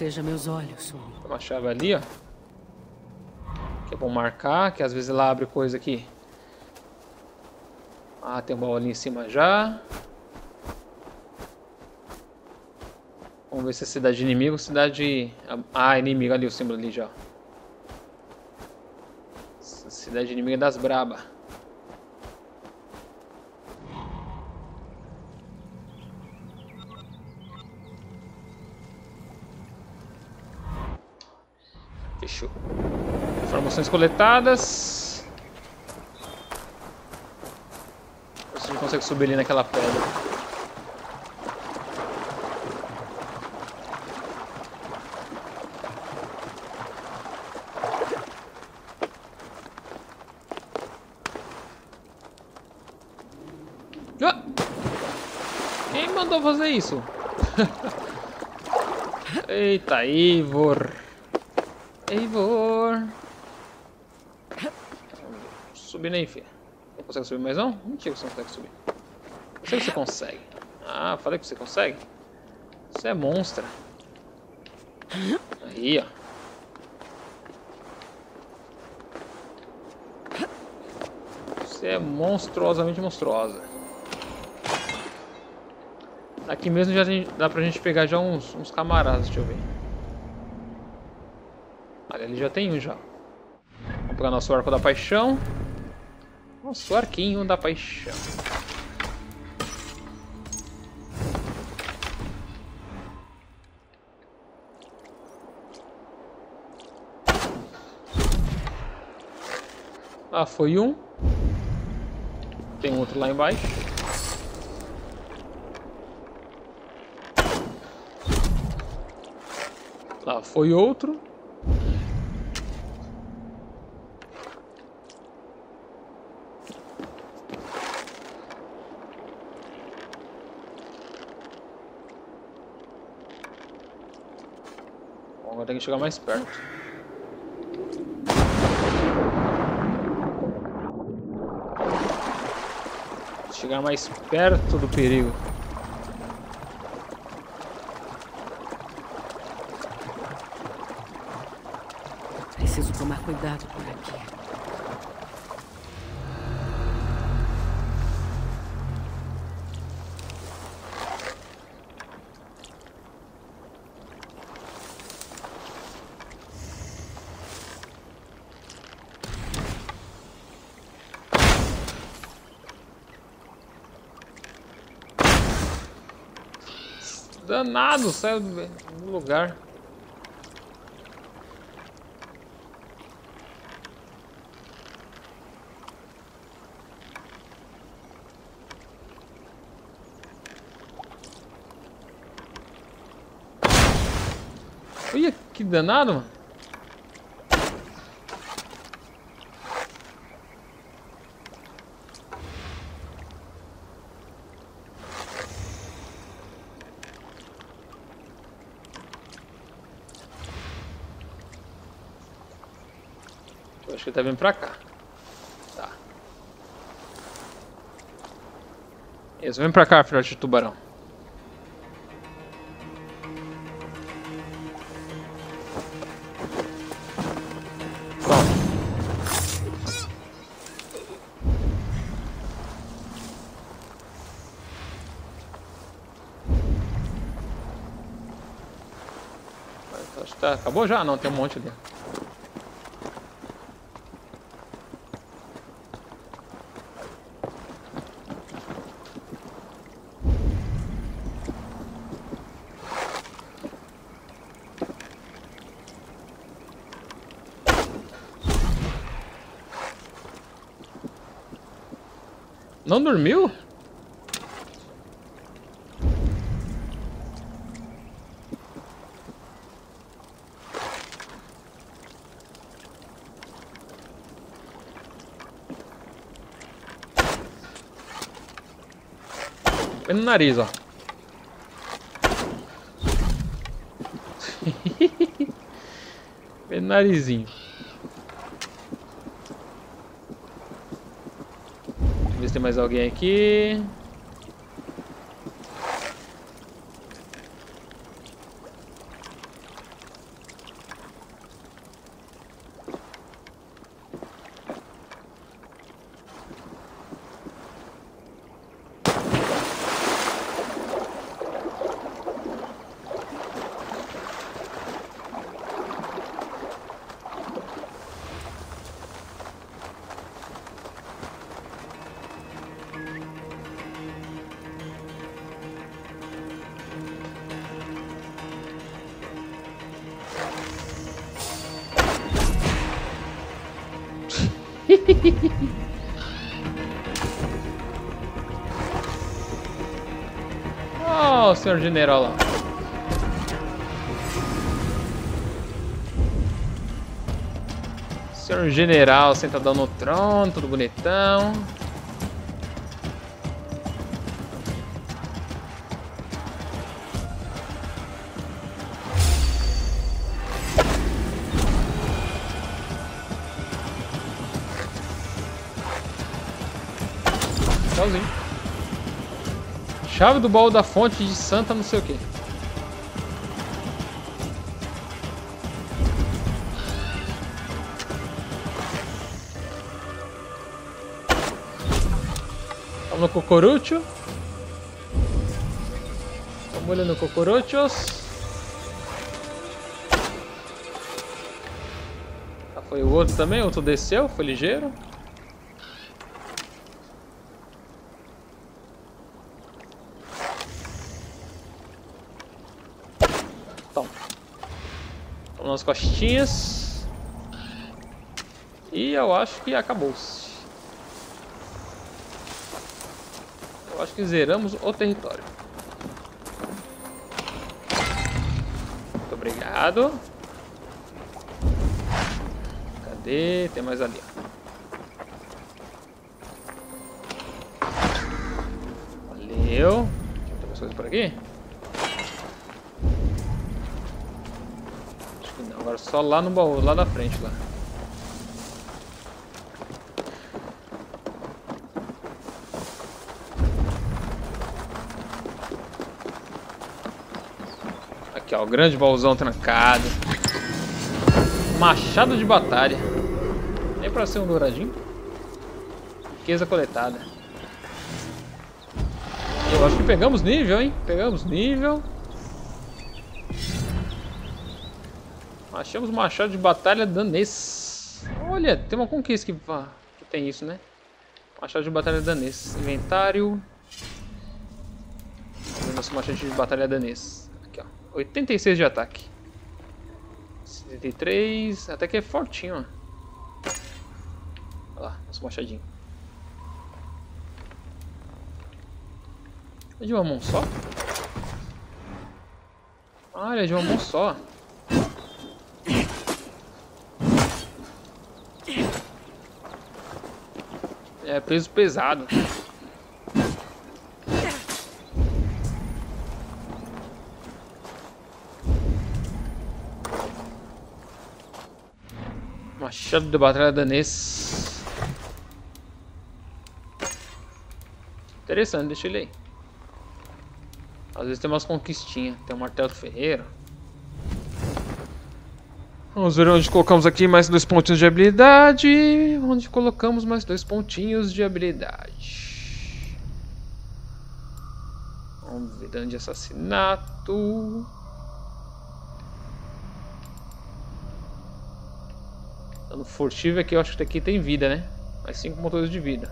Seja meus olhos. Tem uma chave ali, ó. Que é bom marcar, que às vezes ela abre coisa aqui. Ah, tem um baú ali em cima já. Vamos ver se é cidade inimiga ou cidade... Ah, inimiga ali, o símbolo ali já. Cidade inimiga das braba. Informações coletadas. Gente consegue subir ali naquela pedra. Ah! Quem mandou fazer isso? Eita, Ivor. Eivor. Subindo aí, filha. Não consegue subir mais não? Mentira que você não consegue subir. Sei que você consegue. Ah, falei que você consegue? Você é monstra. Aí, ó. Você é monstruosamente monstruosa. Aqui mesmo já tem- dá pra gente pegar já uns, uns camaradas, deixa eu ver. Ali já tem um já. Vamos pegar nosso arco da paixão. Nosso arquinho da paixão. Ah, foi um. Tem outro lá embaixo. Lá foi outro. Chegar mais perto. Chegar mais perto do perigo. danado saiu do é lugar. Olha que danado, mano. Ele tá vindo pra cá. Tá. Isso, vem pra cá, filhote de tubarão. Tá... Acabou já? Não, tem um monte ali. Não dormiu? Bem no nariz, ó. Bem no narizinho. Se tem mais alguém aqui. Senhor general lá. Senhor general sentadão no trono, tudo bonitão. Chave do baú da fonte de Santa não sei o que. Vamos no cocorucho. Vamos olhando cocoruchos. Ah, foi o outro também, o outro desceu, foi ligeiro. Nas costinhas. E eu acho que acabou-se. Eu acho que zeramos o território. Muito obrigado. Cadê? Tem mais ali. Valeu. Tem mais coisa por aqui? Acho que não. Agora só lá no baú, lá na frente lá. Aqui ó, o grande baúzão trancado. Machado de batalha. Nem pra ser um douradinho. Riqueza coletada. Eu acho que pegamos nível, hein? Pegamos nível. Achamos machado de batalha danês. Olha, tem uma conquista que, que tem isso, né? Machado de batalha danês. Inventário. Nosso machado de batalha danês. Aqui, ó. 86 de ataque. 73. Até que é fortinho, ó. Olha lá, nosso machadinho. É de uma mão só? Ah, é de uma mão só. É, peso pesado. Machado de batalha danês. Interessante, deixa ele aí. Às vezes tem umas conquistinhas. Tem um martelo ferreiro. Vamos ver onde colocamos aqui mais dois pontinhos de habilidade. Onde colocamos mais dois pontinhos de habilidade. Vamos ver dano de assassinato. Dano furtivo aqui, eu acho que aqui tem vida, né? Mais 5 motores de vida.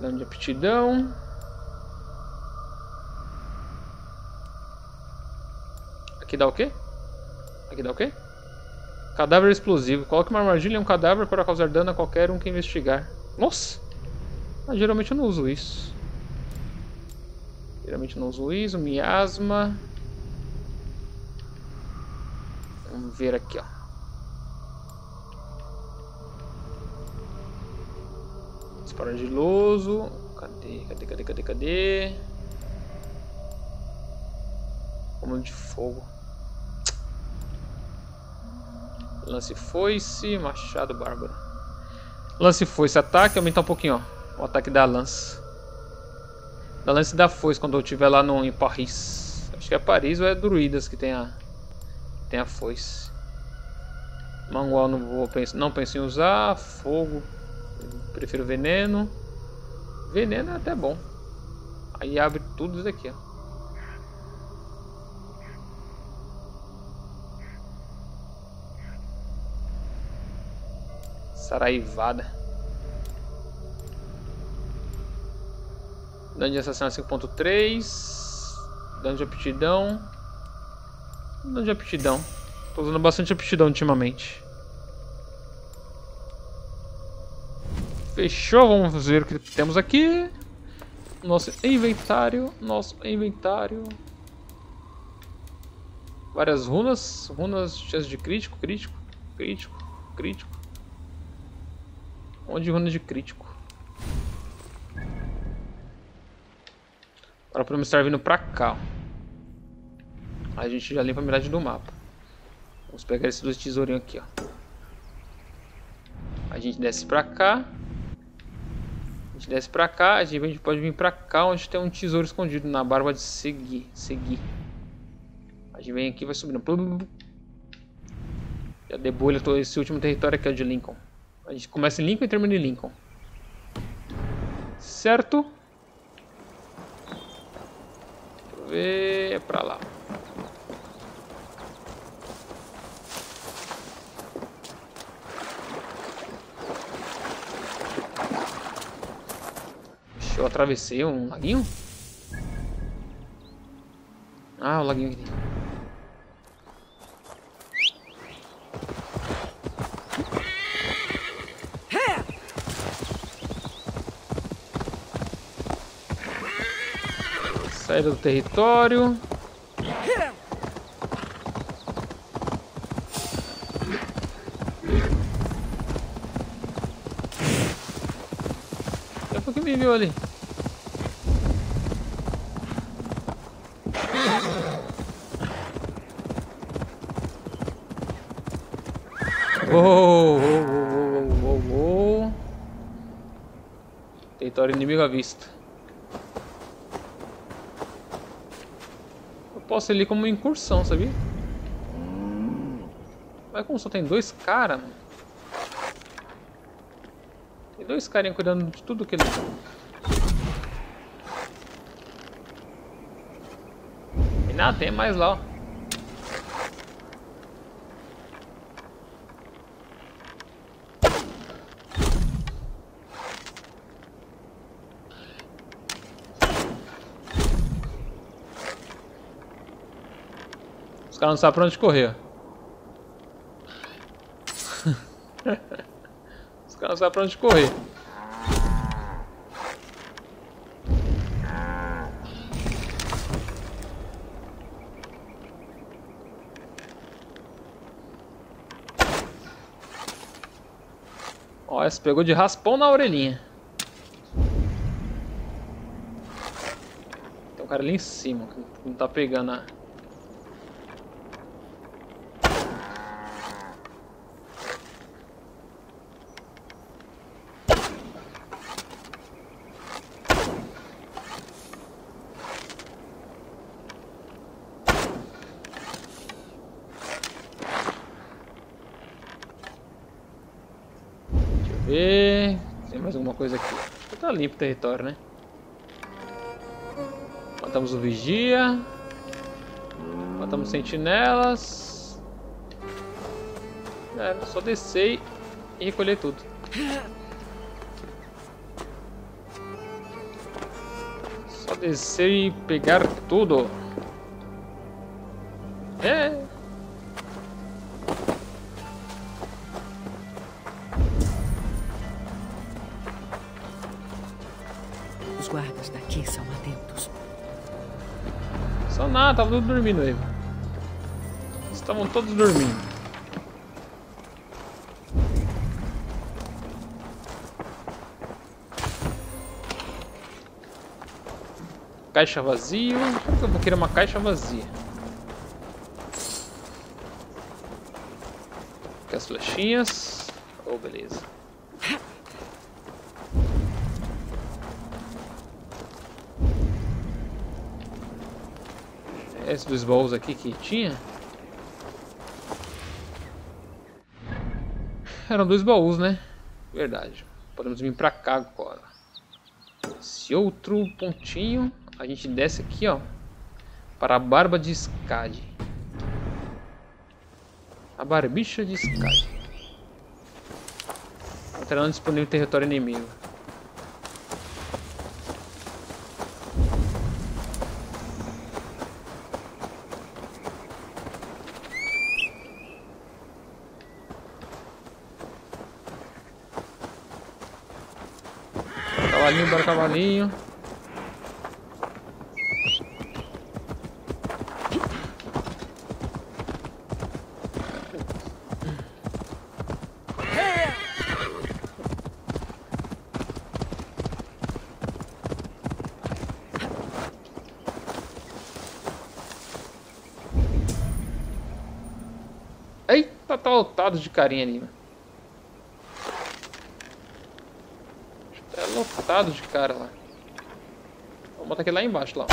Dano de aptidão. Aqui dá o quê? Aqui dá o quê? Cadáver explosivo. Coloque uma armadilha em um cadáver para causar dano a qualquer um que investigar. Nossa! Ah, geralmente eu não uso isso. Geralmente eu não uso isso. Miasma. Vamos ver aqui, ó. Esparagiloso. Cadê, cadê, cadê, cadê, cadê? Comando de fogo. Lance foice, machado bárbaro. Lance foice, ataque, aumentar um pouquinho, ó. O ataque da lança. Da lance da foice quando eu estiver lá no, em Paris. Acho que é Paris ou é Druidas que tem a tem a foice. Mangual não vou penso, não penso em usar. Fogo. Prefiro veneno. Veneno é até bom. Aí abre tudo isso aqui, ó. Saraivada. Dano de assassinato 5.3. Dano de aptidão. Dano de aptidão. Tô usando bastante aptidão ultimamente. Fechou, vamos ver o que temos aqui. Nosso inventário, nosso inventário. Várias runas, runas chance de crítico, crítico, crítico, crítico. Onde runa de crítico. Agora podemos estar vindo pra cá. Ó. A gente já limpa a miragem do mapa. Vamos pegar esses dois tesourinhos aqui, ó. A gente desce pra cá. A gente desce pra cá. A gente pode vir pra cá onde tem um tesouro escondido na barba de seguir. Seguir. A gente vem aqui e vai subindo. Já debulha todo esse último território aqui, ó, de Lincoln. A gente começa em Lincoln e termina em Lincoln. Certo? Deixa eu ver. É pra lá. Eu atravessei um laguinho? Ah, o laguinho aqui. Saída do território. Quem foi que me viu ali? Oh, oh, oh, oh, oh, Território inimigo à vista. Eu posso ir ali como incursão, sabia? Mas como só tem dois caras, Tem dois carinhos cuidando de tudo que ele... E nada, tem mais lá, ó. Caras não sabem pra onde correr. Os caras não sabem pra onde correr. Ó, essa pegou de raspão na orelhinha. Tem um cara ali em cima que não tá pegando a... Deixa eu ver... Tem mais alguma coisa aqui. Limpo o território, né? Matamos o vigia. Matamos sentinelas. É, só descer e recolher tudo. Só descer e pegar tudo. Tudo dormindo aí. Estavam todos dormindo. Caixa vazio. Eu vou querer uma caixa vazia? Aqui as flechinhas. Oh, beleza. Esse dos baús aqui que tinha. Eram dois baús, né? Verdade. Podemos vir pra cá agora. Esse outro pontinho. A gente desce aqui, ó. Para a barba de Skadi. A barbicha de Skadi. Alterando disponível território inimigo. Cavalinho, bora cavalinho. Eita, tá lotado de carinha ali, mano. Lotado de cara lá. Vou botar aquele lá embaixo, lá.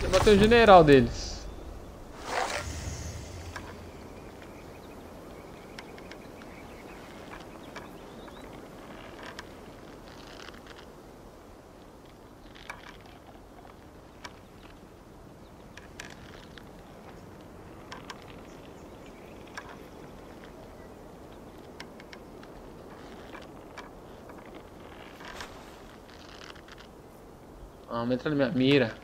Vou bater o general deles. Na minha mira.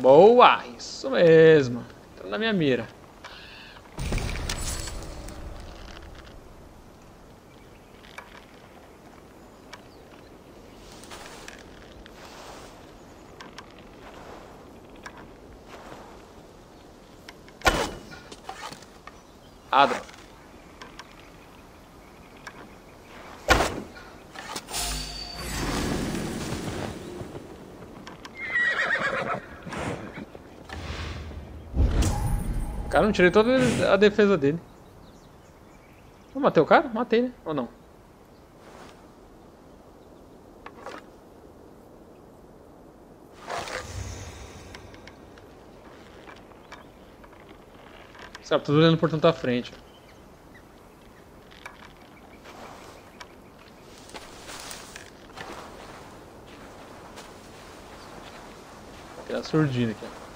Boa! Isso mesmo. Entra na minha mira. Ah, droga. Cara, não tirei toda a defesa dele. Eu matei o cara? Matei, né? Ou não? Sabe, tudo olhando por tanta frente. Aquela surdina aqui.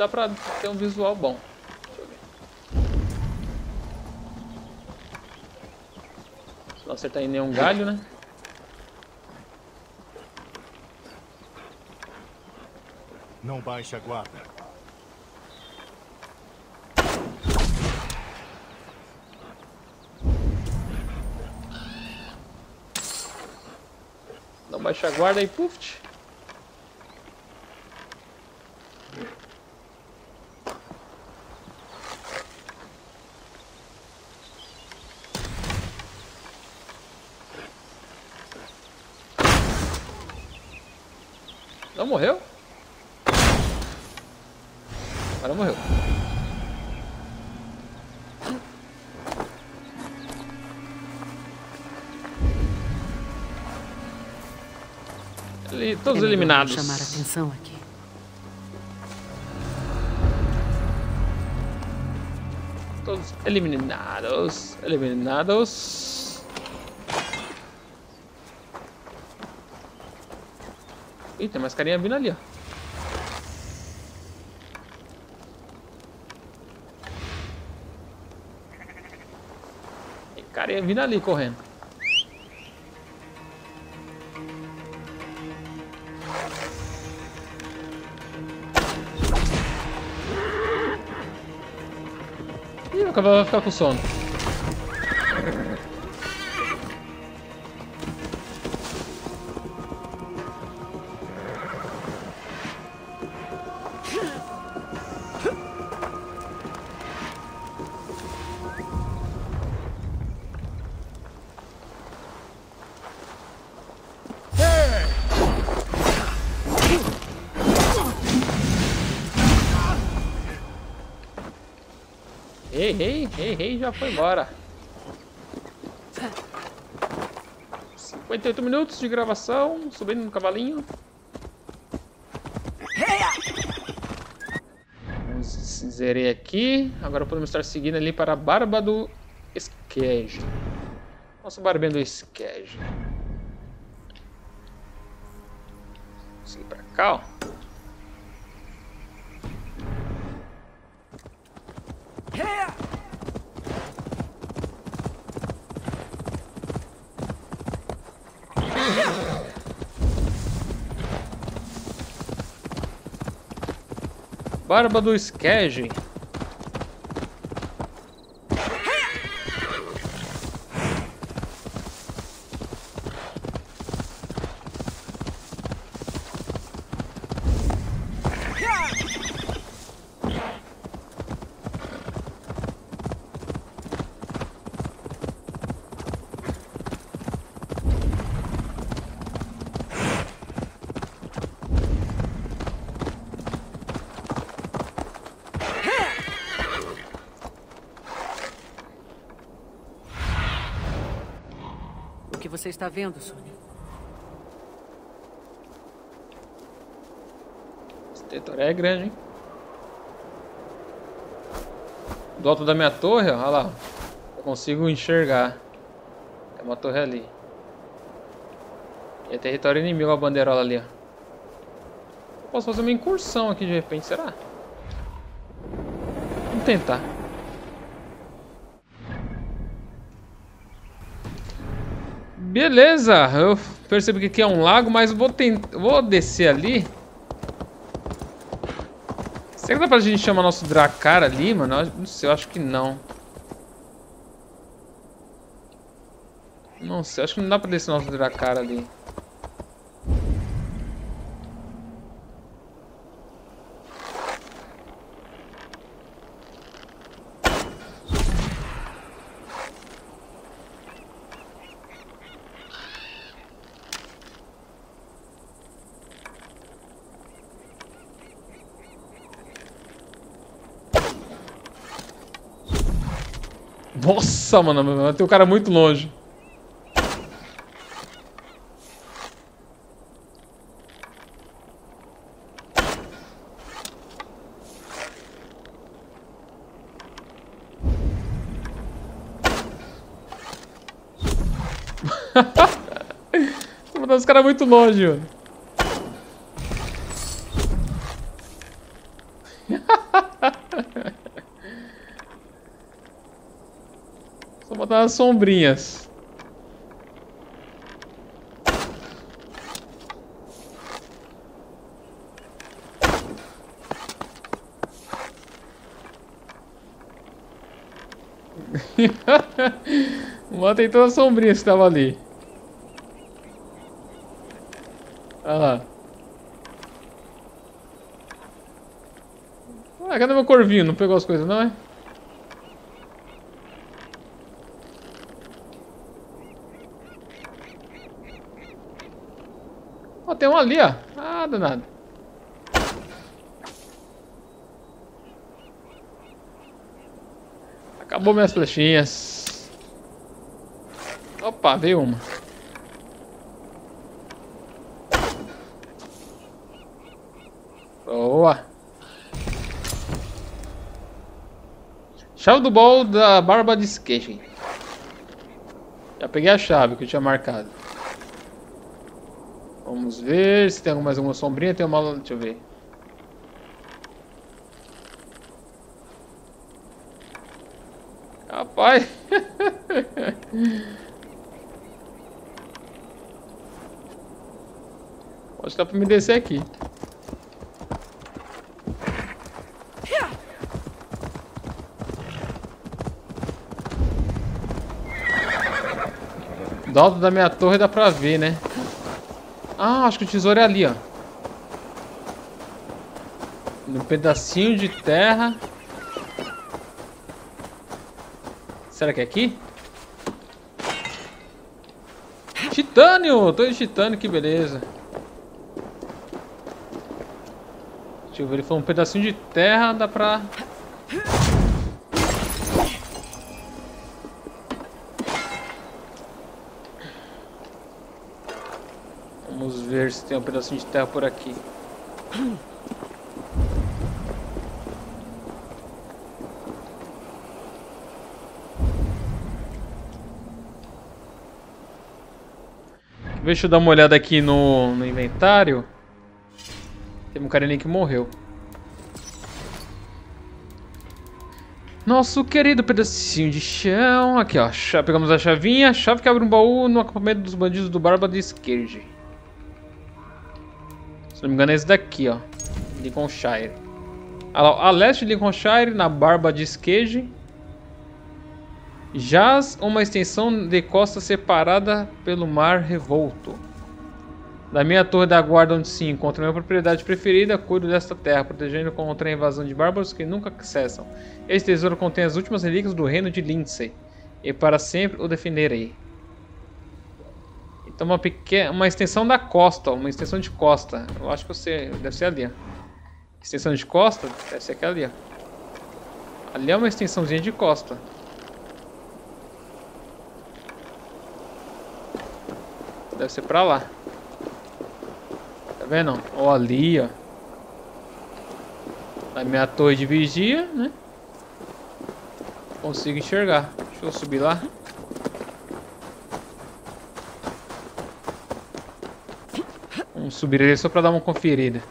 Dá pra ter um visual bom. Se não acertar em nenhum galho, né? Não baixe a guarda. Não baixa a guarda aí, puf. Todos É eliminados. chamar atenção aqui. Todos eliminados. Eliminados. Ih, tem mais carinha vindo ali, ó. Tem carinha vindo ali correndo. Vai ficar com sono. Já foi embora. 58 minutos de gravação, subindo no cavalinho. Vamos zerei aqui. Agora podemos estar seguindo ali para a Barba do Esquejo. Nossa barbinha do Esquejo. Barba do Skege. Está vendo, Sônia? Esse território é grande, hein? Do alto da minha torre, olha lá. Eu consigo enxergar. Tem uma torre ali. E é território inimigo a bandeirola ali, ó. Posso fazer uma incursão aqui de repente, será? Vamos tentar. Beleza, eu percebo que aqui é um lago, mas vou, tent... vou descer ali. Será que dá pra gente chamar nosso Dracar ali, mano? Não sei, eu acho que não. Não sei, acho que não dá pra descer nosso Dracar ali. Nossa, mano, tem um cara muito longe. Os caras muito longe, mano. As sombrinhas. Matei todas as sombrinhas que estavam ali. Olha lá. Ah, cadê meu corvinho? Não pegou as coisas, não é? Ali, ó. Ah, danado. Acabou minhas flechinhas. Opa, veio uma. Boa. Chave do baú da barba de skate. Já peguei a chave que eu tinha marcado. Vamos ver se tem mais alguma sombrinha. Tem uma... Deixa eu ver. Rapaz. Acho que dá pra me descer aqui. Do alto da minha torre dá pra ver, né? Ah, acho que o tesouro é ali, ó. Um pedacinho de terra. Será que é aqui? Titânio! Tô de titânio, que beleza. Deixa eu ver, ele falou um pedacinho de terra, dá pra... Vamos ver se tem um pedacinho de terra por aqui. Deixa eu dar uma olhada aqui no, no inventário. Tem um carinha que morreu. Nosso querido pedacinho de chão. Aqui, ó. Pegamos a chavinha. Chave que abre um baú no acampamento dos bandidos do Barba de Skirge. Se não me engano é esse daqui, ó. Lincolnshire. A leste de Lincolnshire, na Barba de Skirge. Jaz uma extensão de costa separada pelo mar revolto. Da minha torre da guarda onde se encontra minha propriedade preferida, cuido desta terra, protegendo contra a invasão de bárbaros que nunca cessam. Este tesouro contém as últimas relíquias do reino de Lindsay, e para sempre o defenderei. Então uma pequena, uma extensão da costa, uma extensão de costa. Eu acho que você deve ser ali. Ó. Extensão de costa deve ser aquela ali. Ó. Ali é uma extensãozinha de costa. Deve ser pra lá. Tá vendo? Ó, ali, ó. A minha torre de vigia, né? Consigo enxergar. Deixa eu subir lá. Vamos subir ali só pra dar uma conferida.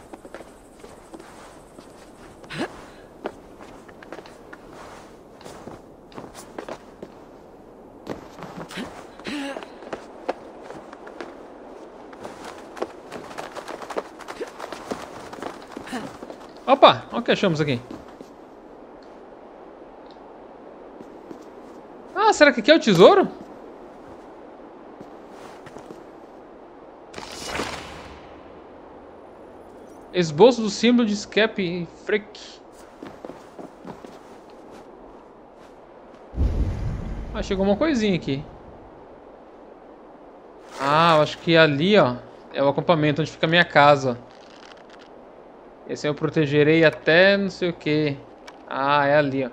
Opa, olha o que achamos aqui. Ah, será que aqui é o tesouro? Esboço do símbolo de Skep Freak. Ah, chegou uma coisinha aqui. Ah, eu acho que ali, ó, é o acampamento onde fica a minha casa. Esse eu protegerei até não sei o que. Ah, é ali, ó.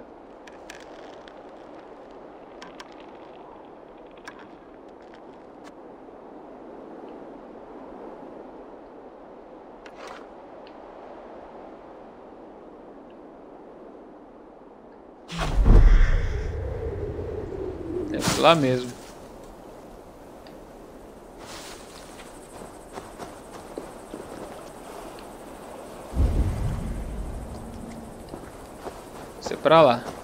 É lá mesmo. Você pra lá.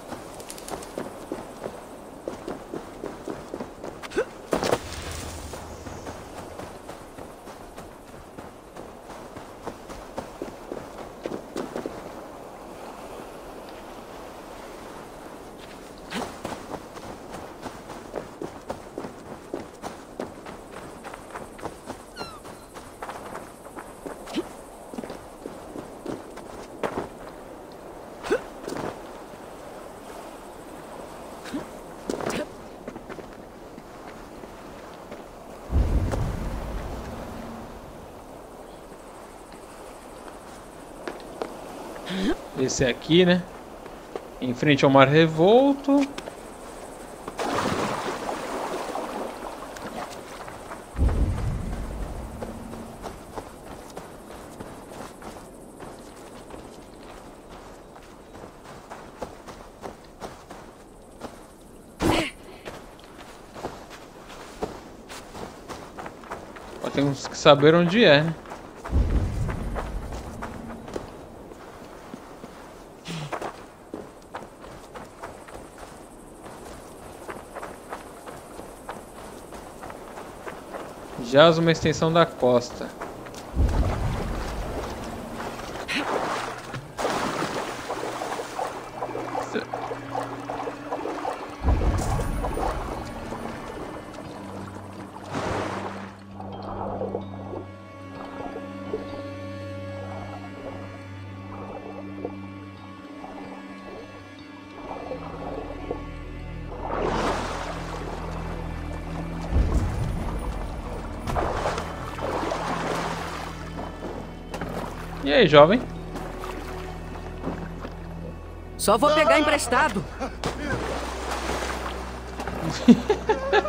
Esse aqui, né? Em frente ao mar revolto. Temos que saber onde é, né? Jaz uma extensão da costa. Jovem? Só vou pegar emprestado.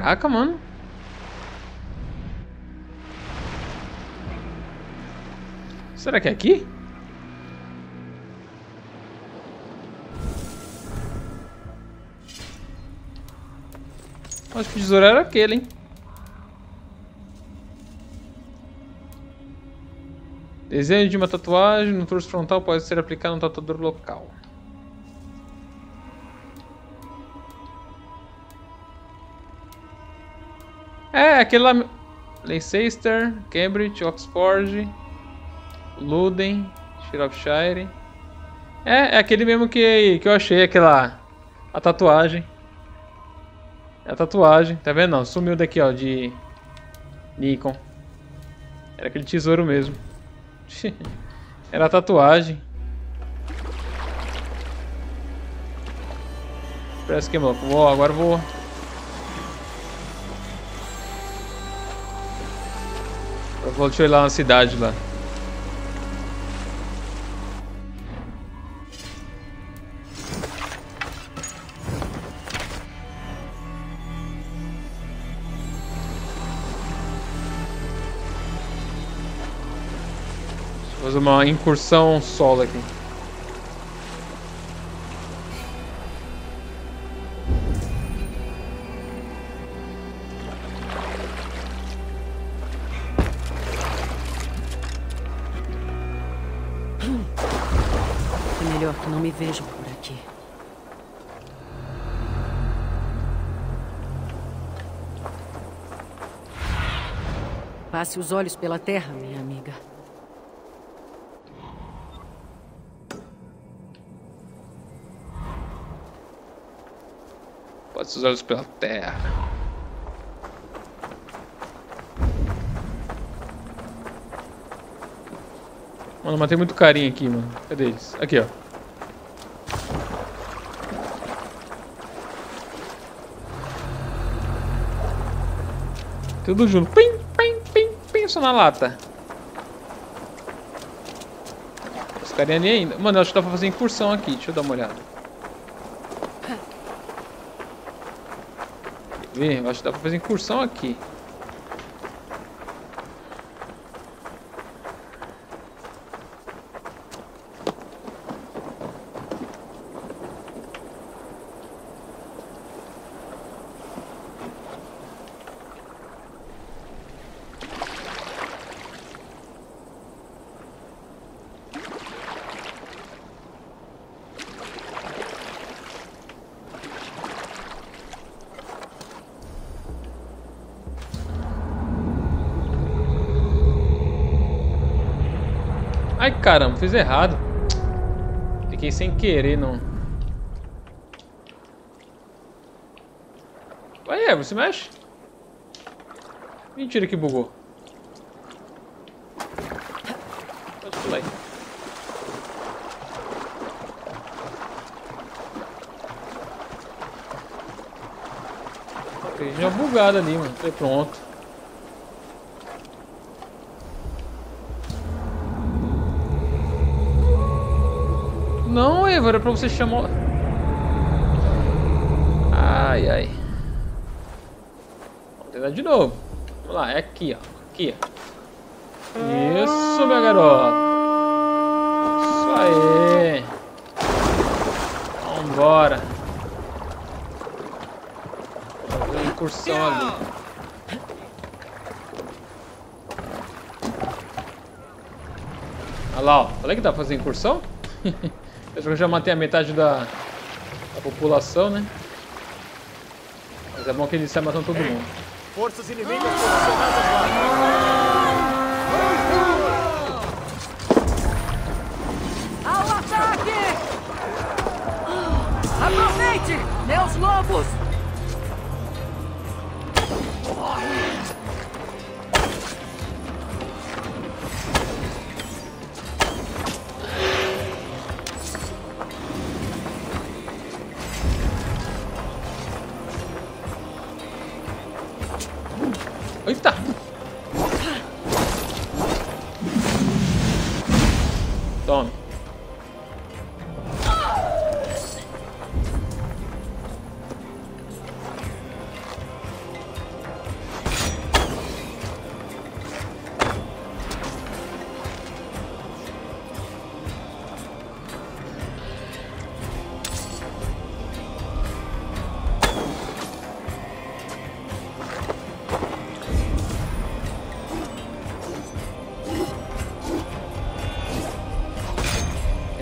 Caraca, mano. Será que é aqui? Acho que o tesouro era aquele, hein? Desenho de uma tatuagem no torso frontal pode ser aplicado no tatuador local. É, aquele lá. Leicester, Cambridge, Oxford, Luden, Shropshire. É, é aquele mesmo que, que eu achei, aquela. A tatuagem. É a tatuagem, tá vendo? Não, sumiu daqui, ó, de Nikon. Era aquele tesouro mesmo. Era a tatuagem. Parece que vou, agora vou Eu ir lá na cidade lá. Vou fazer uma incursão solo aqui. Passe os olhos pela terra, minha amiga. Pode os olhos pela terra. Mano, matei muito carinha aqui, mano. Cadê eles? Aqui, ó. Tudo junto. Pim, só na lata. Os carinha ali ainda. Mano, eu acho que dá pra fazer incursão aqui. Deixa eu dar uma olhada. Vê, eu acho que dá pra fazer incursão aqui. Caramba, fiz errado. Fiquei sem querer, não. Vai, Evo, se mexe. Mentira que bugou. Pode pular aí. Ok, já bugado ali, mano. Foi pronto. Não, Eva, era pra você chamar. Ai, ai. Vamos tentar de novo. Vamos lá, é aqui, ó. Aqui, ó. Isso, minha garota. Isso aí. Vambora. Fazer uma incursão ali. Olha lá, ó. Falei que dá pra fazer incursão? Eu já matei a metade da, da população, né? Mas é bom que ele sai matando todo mundo. Forças inimigas posicionadas lá. Ao ataque! Aproveite, meus lobos!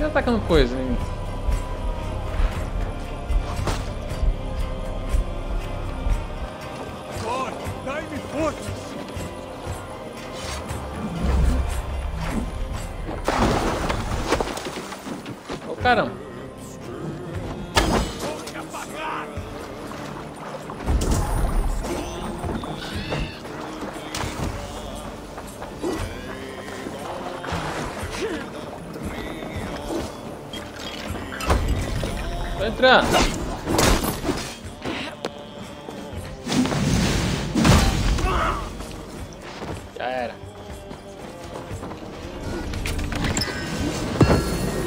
Atacando coisa Já era.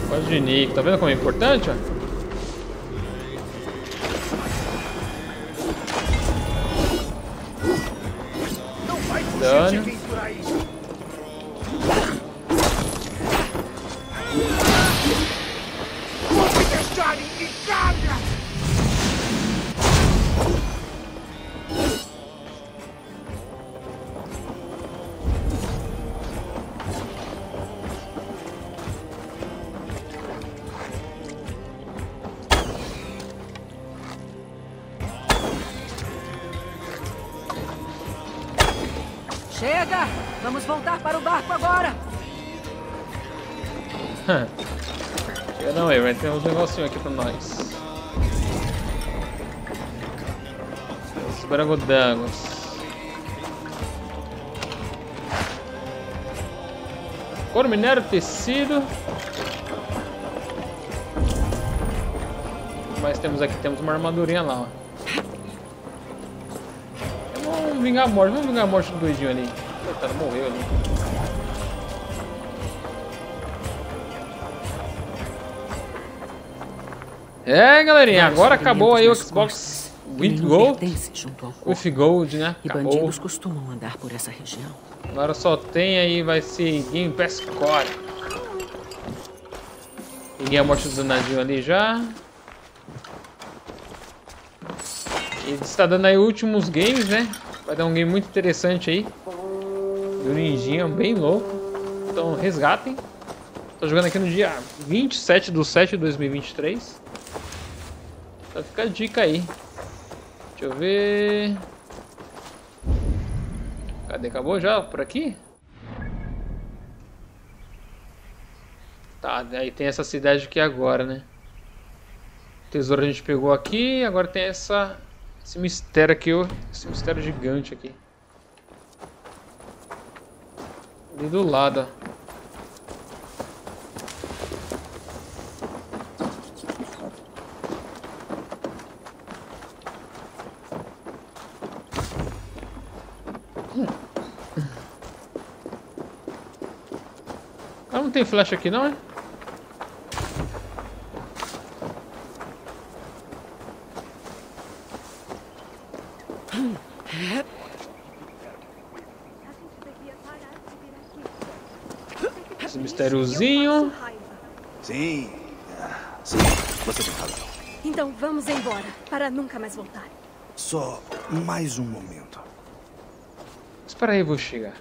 Pode de Nick, tá vendo como é importante, ó? Brangodangos. Couro, minério, tecido. Mais temos aqui? Temos uma armadurinha lá, ó. Vamos vingar a morte, vamos vingar a morte do doidinho ali. Coitado, morreu ali. É, galerinha, agora acabou aí o Xbox costas. Junto ao corpo. Gold, né? E Acabou. bandidos costumam andar por essa região. Agora só tem aí, vai ser Game Pass Core. Peguei a morte do danadinho ali já. E está dando aí últimos games, né? Vai dar um game muito interessante aí. Do Ninjinha, bem louco. Então resgatem. Tô jogando aqui no dia 27 de 7 de 2023. Então fica a dica aí. Deixa eu ver. Cadê? Acabou já por aqui? Tá, aí tem essa cidade aqui agora, né? Tesouro a gente pegou aqui, agora tem essa Esse mistério aqui. Esse mistério gigante aqui. Ali do lado, ó. Não tem flecha aqui não, é? Esse mistériozinho. Sim. Sim, você tem razão. Então vamos embora, para nunca mais voltar. Só mais um momento. Espera aí, vou chegar.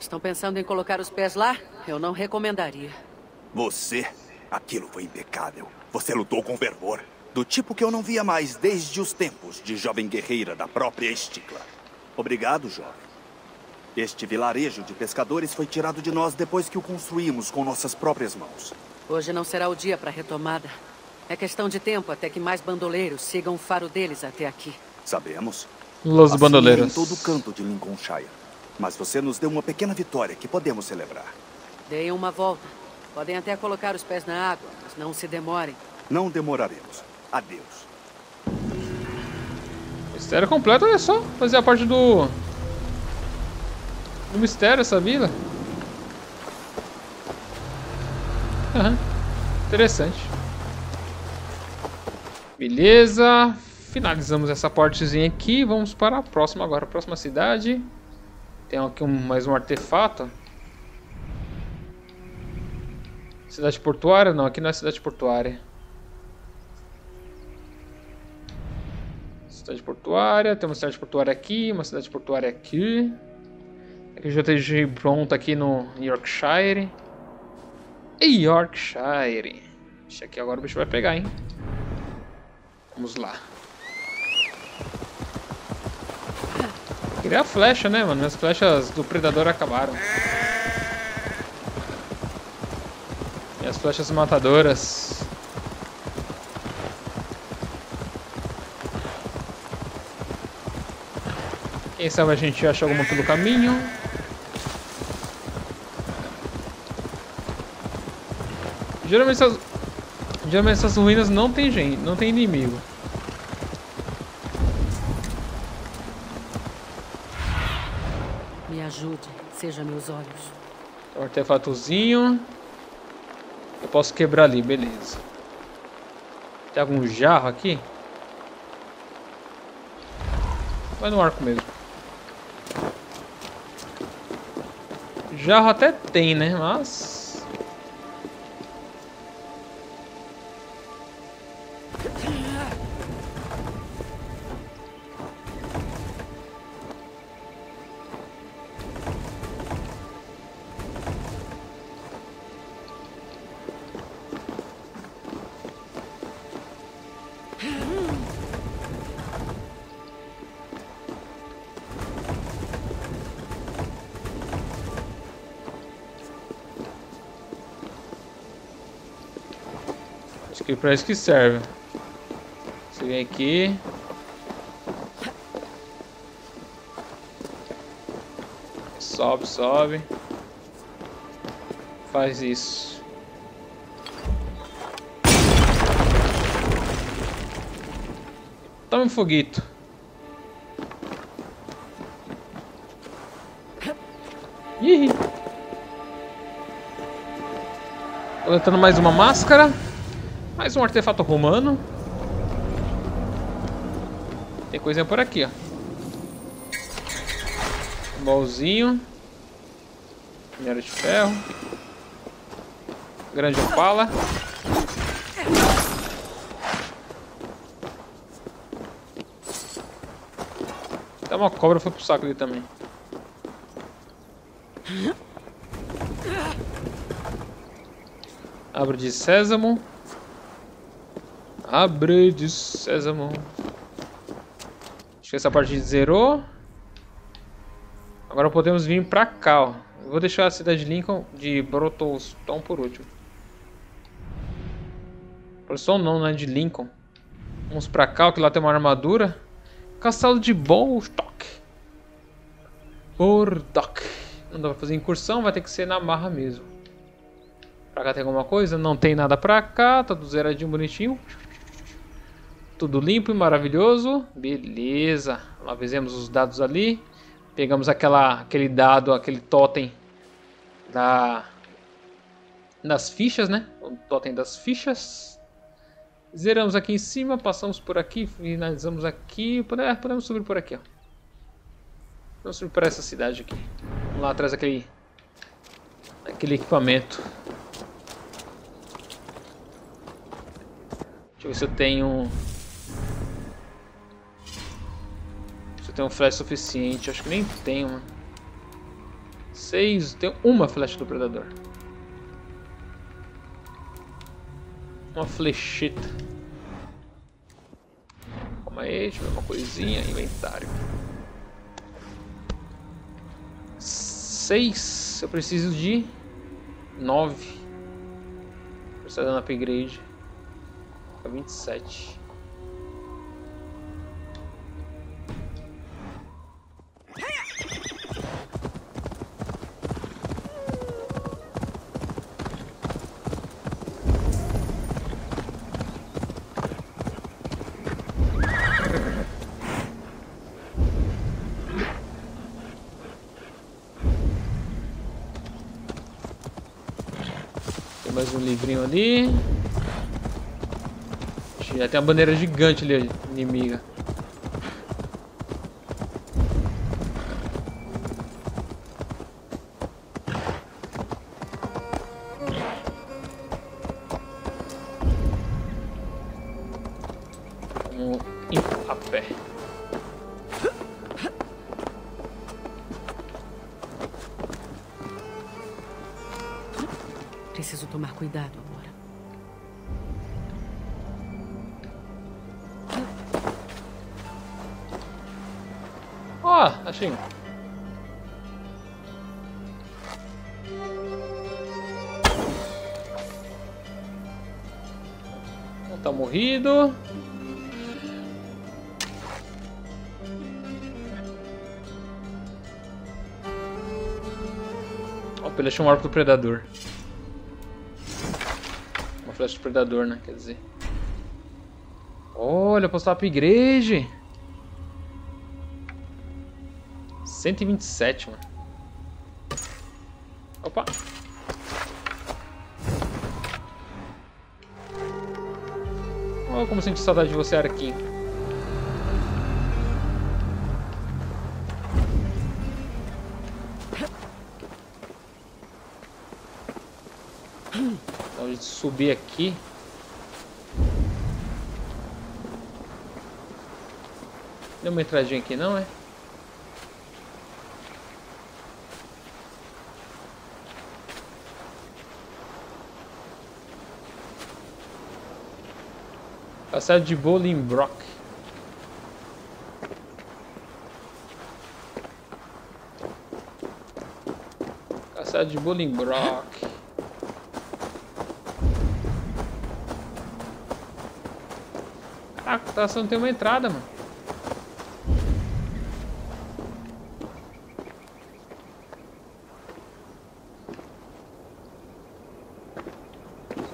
Estão pensando em colocar os pés lá? Eu não recomendaria. Você? Aquilo foi impecável. Você lutou com fervor. Do tipo que eu não via mais desde os tempos de jovem guerreira da própria Esticla. Obrigado, jovem. Este vilarejo de pescadores foi tirado de nós depois que o construímos com nossas próprias mãos. Hoje não será o dia para retomada. É questão de tempo até que mais bandoleiros sigam o faro deles até aqui. Sabemos. Los Assim bandoleiros. em todo canto de Lincolnshire. Mas você nos deu uma pequena vitória que podemos celebrar. Deem uma volta. Podem até colocar os pés na água, mas não se demorem. Não demoraremos. Adeus. Mistério completo, olha só. Fazia parte do. Do mistério essa vila. Aham. Interessante. Beleza. Finalizamos essa partezinha aqui. Vamos para a próxima agora. A próxima cidade. Tem aqui um- mais um artefato. Cidade portuária? Não, aqui não é cidade portuária. Cidade portuária, tem uma cidade portuária aqui, uma cidade portuária aqui. Aqui já esteja pronto aqui no Yorkshire. E Yorkshire. Ixi, aqui agora o bicho vai pegar, hein? Vamos lá. Queria a flecha, né, mano? As flechas do predador acabaram. E as flechas matadoras. Quem sabe a gente acha alguma pelo caminho. Geralmente essas, geralmente essas ruínas não tem gente, não tem inimigo. Me ajude, seja meus olhos. Um artefatozinho. Eu posso quebrar ali, beleza. Tem algum jarro aqui? Vai no arco mesmo. Jarro até tem, né? Mas. Pra isso que serve. Você vem aqui. Sobe, sobe. Faz isso. Toma um foguito. Ih! Coletando mais uma máscara. Mais um artefato romano. Tem coisinha por aqui, ó. Minério de ferro. Grande opala. Até uma cobra foi pro saco ali também. Abre de sésamo. Abre de sésamo. Acho que essa parte zerou. Agora podemos vir pra cá, ó. Vou deixar a cidade de Lincoln de Brotoston por último. Brotoston não, né? De Lincoln. Vamos pra cá, ó, que lá tem uma armadura. Castelo de Bolstock. Bordock. Não dá pra fazer incursão, vai ter que ser na marra mesmo. Pra cá tem alguma coisa? Não tem nada pra cá, tá tudo zeradinho, bonitinho. Tudo limpo e maravilhoso. Beleza. Lá fizemos os dados ali. Pegamos aquela, aquele dado, aquele totem da, das fichas, né? O totem das fichas. Zeramos aqui em cima, passamos por aqui, finalizamos aqui. É, podemos subir por aqui, ó. Vamos subir para essa cidade aqui. Vamos lá atrás daquele, daquele equipamento. Deixa eu ver se eu tenho... eu tenho flash suficiente. Acho que nem tenho, mano. Seis. Tenho uma flecha do predador. Uma flecheta. Calma aí, deixa eu ver uma coisinha. Inventário. Seis. Eu preciso de... Nove. Precisa dando upgrade. Fica 27. Livrinho ali. Tem uma bandeira gigante ali, inimiga. Ele achou um arco do predador. Uma flecha do predador, né? Quer dizer. Olha, postar upgrade. 127, mano. Opa. Oh, como senti saudade de você, Arquinho. Subir aqui. Deu uma entradinha aqui, não é? Castelo de Bolingbrock. Castelo de Bolingbrock. Caraca, a estação tem uma entrada, mano.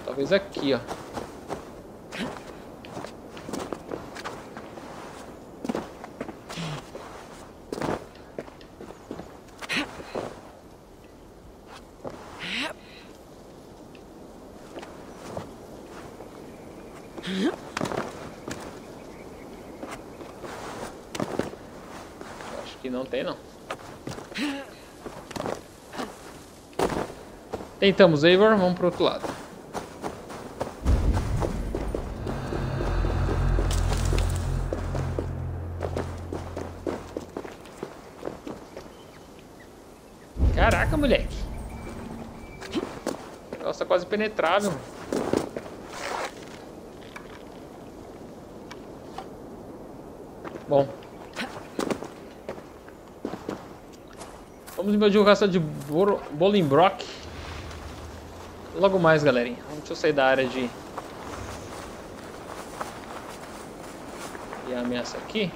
Talvez aqui, ó. Acho que não tem, não. Tentamos, Eivor. Vamos pro outro lado. Caraca, moleque. Nossa, quase penetrável. mano. de o castelo de Bolingbrock. Logo mais, galerinha. Deixa eu sair da área de... E a ameaça aqui.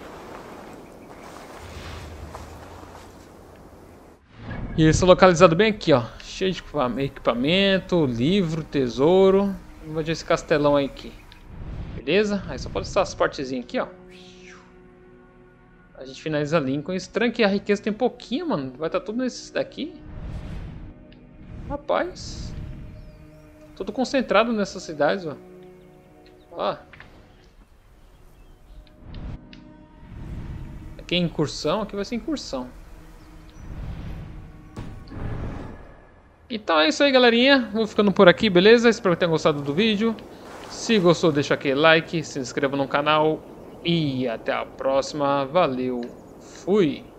E isso é localizado bem aqui, ó. Cheio de equipamento, livro, tesouro. Vamos invadir esse castelão aí aqui. Beleza? Aí só pode estar as partezinhas aqui, ó. Finaliza Lincoln. Estranho que a riqueza tem pouquinho, mano. Vai estar tudo nesses daqui. Rapaz. Tudo concentrado nessas cidades, ó. Ó. Aqui é incursão, aqui vai ser incursão. Então é isso aí, galerinha. Vou ficando por aqui, beleza? Espero que tenham gostado do vídeo. Se gostou, deixa aquele like, se inscreva no canal. E até a próxima. Valeu. Fui.